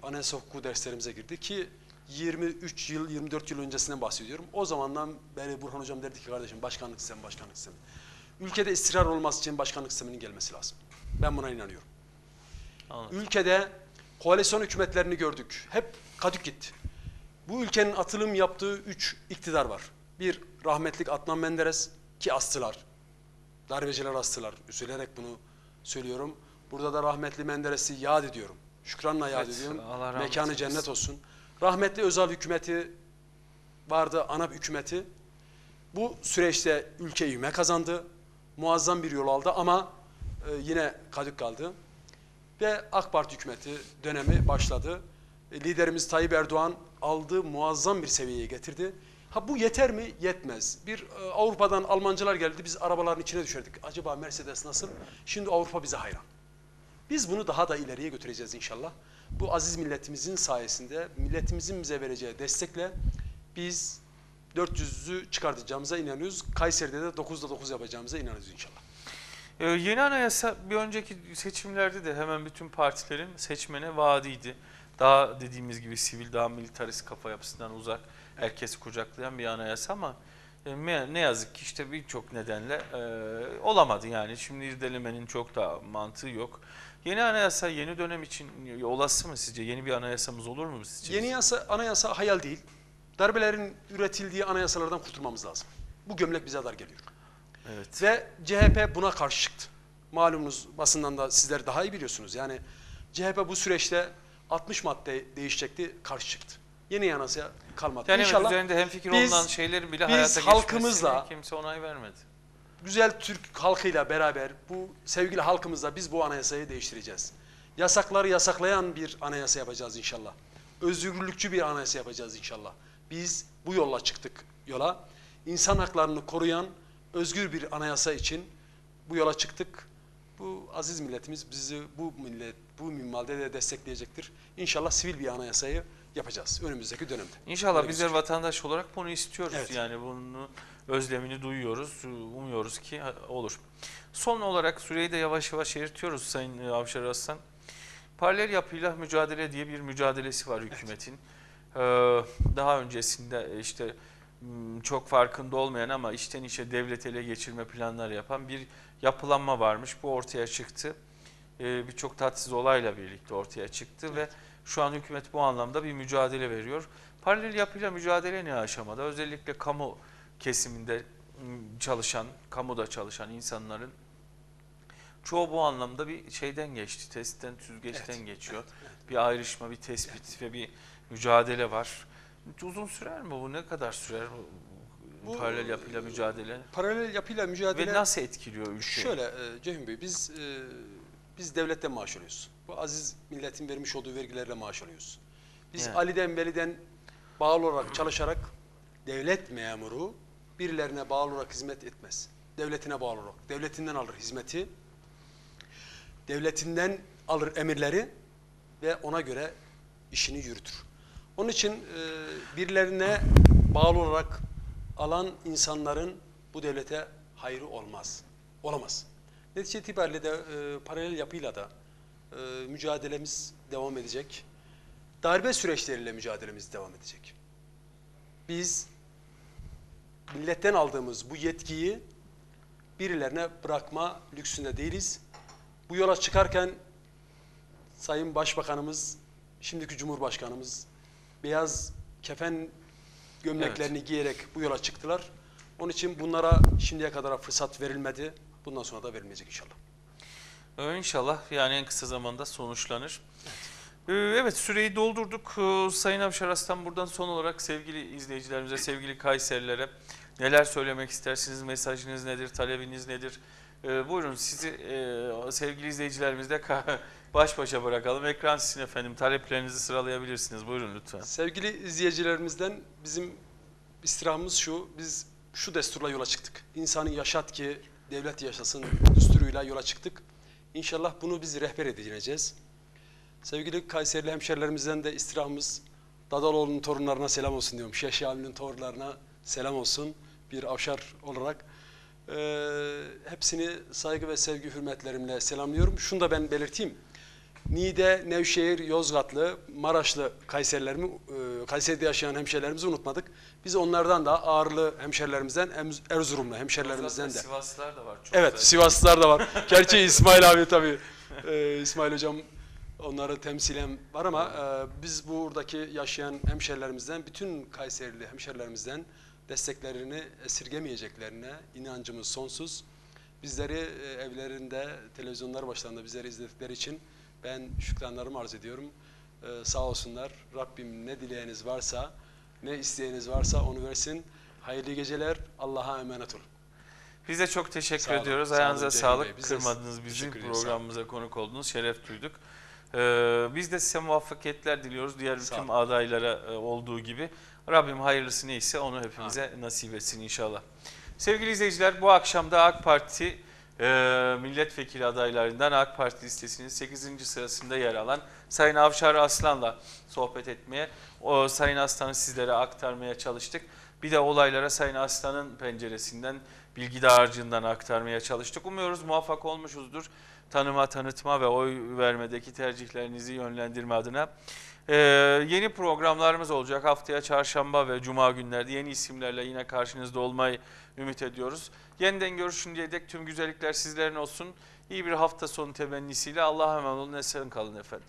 anayasa hukuku derslerimize girdi ki 23 yıl 24 yıl öncesinden bahsediyorum. O zamandan beri Burhan Hocam derdi ki kardeşim başkanlık sistemi başkanlık sistemi. Ülkede istikrar olması için başkanlık sisteminin gelmesi lazım. Ben buna inanıyorum. Anladım. Ülkede koalisyon hükümetlerini gördük. Hep kadük gitti. Bu ülkenin atılım yaptığı üç iktidar var. Bir rahmetlik Adnan Menderes ki astılar. Darbeciler astılar. Üzülerek bunu söylüyorum. Burada da rahmetli Menderes'i yad ediyorum. Şükranla yad Evet, ediyorum. Allah Mekanı cennet olsun. Rahmetli Özal hükümeti vardı, ANAP hükümeti. Bu süreçte ülke ivme kazandı. Muazzam bir yol aldı ama e, yine kadük kaldı. Ve AK Parti hükümeti dönemi başladı. E, Liderimiz Tayyip Erdoğan aldığı muazzam bir seviyeye getirdi. Ha bu yeter mi? Yetmez. Bir e, Avrupa'dan Almancılar geldi. Biz arabaların içine düşerdik. Acaba Mercedes nasıl? Şimdi Avrupa bize hayran. Biz bunu daha da ileriye götüreceğiz inşallah. Bu aziz milletimizin sayesinde, milletimizin bize vereceği destekle biz 400'ü çıkartacağımıza inanıyoruz. Kayseri'de de 9'da 9 yapacağımıza inanıyoruz inşallah. Ee, yeni anayasa bir önceki seçimlerde de hemen bütün partilerin seçmene vaadiydi. Daha dediğimiz gibi sivil, daha militarist kafa yapısından uzak, herkesi kucaklayan bir anayasa ama e, ne yazık ki işte birçok nedenle e, olamadı yani. Şimdi irdelemenin çok da mantığı yok. Yeni anayasa yeni dönem için olası mı sizce? Yeni bir anayasamız olur mu sizce? Yeni yasa, anayasa hayal değil. Darbelerin üretildiği anayasalardan kurtulmamız lazım. Bu gömlek bize dar geliyor. Evet. Ve CHP buna karşı çıktı. Malumunuz basından da sizler daha iyi biliyorsunuz. Yani CHP bu süreçte 60 madde değişecekti, karşı çıktı. Yeni anayasa kalmadı. Yani İnşallah üzerinde hemfikir biz- olunan şeylerin bile biz hayata halkımızla kimse onay vermedi. güzel Türk halkıyla beraber bu sevgili halkımızla biz bu anayasayı değiştireceğiz. Yasakları yasaklayan bir anayasa yapacağız inşallah. Özgürlükçü bir anayasa yapacağız inşallah. Biz bu yolla çıktık yola. İnsan haklarını koruyan özgür bir anayasa için bu yola çıktık. Bu aziz milletimiz bizi bu millet bu minvalde de destekleyecektir. İnşallah sivil bir anayasayı yapacağız önümüzdeki dönemde. İnşallah Böyle bizler gözüküyor. vatandaş olarak bunu istiyoruz. Evet. Yani bunu özlemini duyuyoruz. Umuyoruz ki olur. Son olarak süreyi de yavaş yavaş eritiyoruz Sayın Avşar Aslan. Paralel yapıyla mücadele diye bir mücadelesi var hükümetin. Ee, daha öncesinde işte m, çok farkında olmayan ama içten içe devlet ele geçirme planları yapan bir yapılanma varmış. Bu ortaya çıktı. Ee, Birçok tatsız olayla birlikte ortaya çıktı ve şu an hükümet bu anlamda bir mücadele veriyor. Paralel yapıyla mücadele ne aşamada? Özellikle kamu kesiminde m, çalışan, kamuda çalışan insanların çoğu bu anlamda bir şeyden geçti, testten, süzgeçten geçiyor. Bir ayrışma, bir tespit ve bir mücadele var. Uzun sürer mi bu? Ne kadar sürer bu, Bu- paralel yapıyla mücadele? Paralel yapıyla mücadele Ve nasıl etkiliyor ülkeyi? Şöyle e, Ceyhun Bey biz biz devletten maaş alıyoruz. Bu aziz milletin vermiş olduğu vergilerle maaş alıyoruz. Biz Yani. Ali'den Veli'den bağlı olarak çalışarak devlet memuru birilerine bağlı olarak hizmet etmez. Devletine bağlı olarak. Devletinden alır hizmeti. Devletinden alır emirleri ve ona göre işini yürütür. Onun için e, birilerine bağlı olarak alan insanların bu devlete hayrı olmaz. Olamaz. Netice itibariyle de e, paralel yapıyla da e, mücadelemiz devam edecek. Darbe süreçleriyle mücadelemiz devam edecek. Biz milletten aldığımız bu yetkiyi birilerine bırakma lüksünde değiliz. Bu yola çıkarken Sayın Başbakanımız şimdiki Cumhurbaşkanımız beyaz kefen gömleklerini giyerek bu yola çıktılar. Onun için bunlara şimdiye kadar fırsat verilmedi. Bundan sonra da verilmeyecek inşallah. İnşallah yani en kısa zamanda sonuçlanır. Ee, Evet süreyi doldurduk. Ee, Sayın Avşar Aslan buradan son olarak sevgili izleyicilerimize, sevgili Kayserilere neler söylemek istersiniz? Mesajınız nedir? Talebiniz nedir? Ee, Buyurun sizi e, sevgili izleyicilerimizle baş başa bırakalım. Ekran sizin efendim. Taleplerinizi sıralayabilirsiniz. Buyurun lütfen. Sevgili izleyicilerimizden bizim istirhamımız şu, biz şu desturla yola çıktık. İnsanı yaşat ki devlet yaşasın düsturuyla yola çıktık. İnşallah bunu biz rehber edineceğiz. Sevgili Kayserili hemşerilerimizden de istirhamımız Dadaloğlu'nun torunlarına selam olsun diyorum. Şeşi torunlarına selam olsun bir avşar olarak. Ee, hepsini saygı ve sevgi hürmetlerimle selamlıyorum. Şunu da ben belirteyim. Niğde, Nevşehir, Yozgatlı, Maraşlı Kayserilerimi, e, Kayseri'de yaşayan hemşerilerimizi unutmadık. Biz onlardan da ağırlı hemşerilerimizden, Em- Erzurumlu hemşerilerimizden de. Sivaslılar da var. Çok Evet, güzel. Sivaslılar da var. Gerçi İsmail abi tabii. Ee, İsmail hocam onları temsilen var ama e, biz buradaki yaşayan hemşerilerimizden, bütün Kayserili hemşerilerimizden desteklerini esirgemeyeceklerine inancımız sonsuz. Bizleri e, evlerinde, televizyonlar başlarında bizleri izledikleri için ben şükranlarımı arz ediyorum. Ee, sağ olsunlar. Rabbim ne dileğiniz varsa, ne isteğiniz varsa onu versin. Hayırlı geceler. Allah'a emanet olun. Biz de çok teşekkür Sağ olun, ediyoruz. sağ Ayağınıza Ceyhun sağlık. Biz Kırmadınız bizi. sağ. Programımıza konuk oldunuz. Şeref duyduk. Ee, biz de size muvaffakiyetler diliyoruz. Diğer Sağ bütün olun. adaylara e, olduğu gibi. Rabbim hayırlısı neyse onu hepimize nasip etsin inşallah. Sevgili izleyiciler bu akşam da AK Parti e, milletvekili adaylarından AK Parti listesinin 8. sırasında yer alan Sayın Avşar Aslan'la sohbet etmeye, o Sayın Aslan'ı sizlere aktarmaya çalıştık. Bir de olaylara Sayın Aslan'ın penceresinden, bilgi dağarcığından aktarmaya çalıştık. Umuyoruz muvaffak olmuşuzdur. Tanıma, tanıtma ve oy vermedeki tercihlerinizi yönlendirme adına. Ee, yeni programlarımız olacak. Haftaya çarşamba ve cuma günlerde yeni isimlerle yine karşınızda olmayı ümit ediyoruz. Yeniden görüşünceye dek tüm güzellikler sizlerin olsun. İyi bir hafta sonu temennisiyle Allah'a emanet olun. Esen kalın efendim.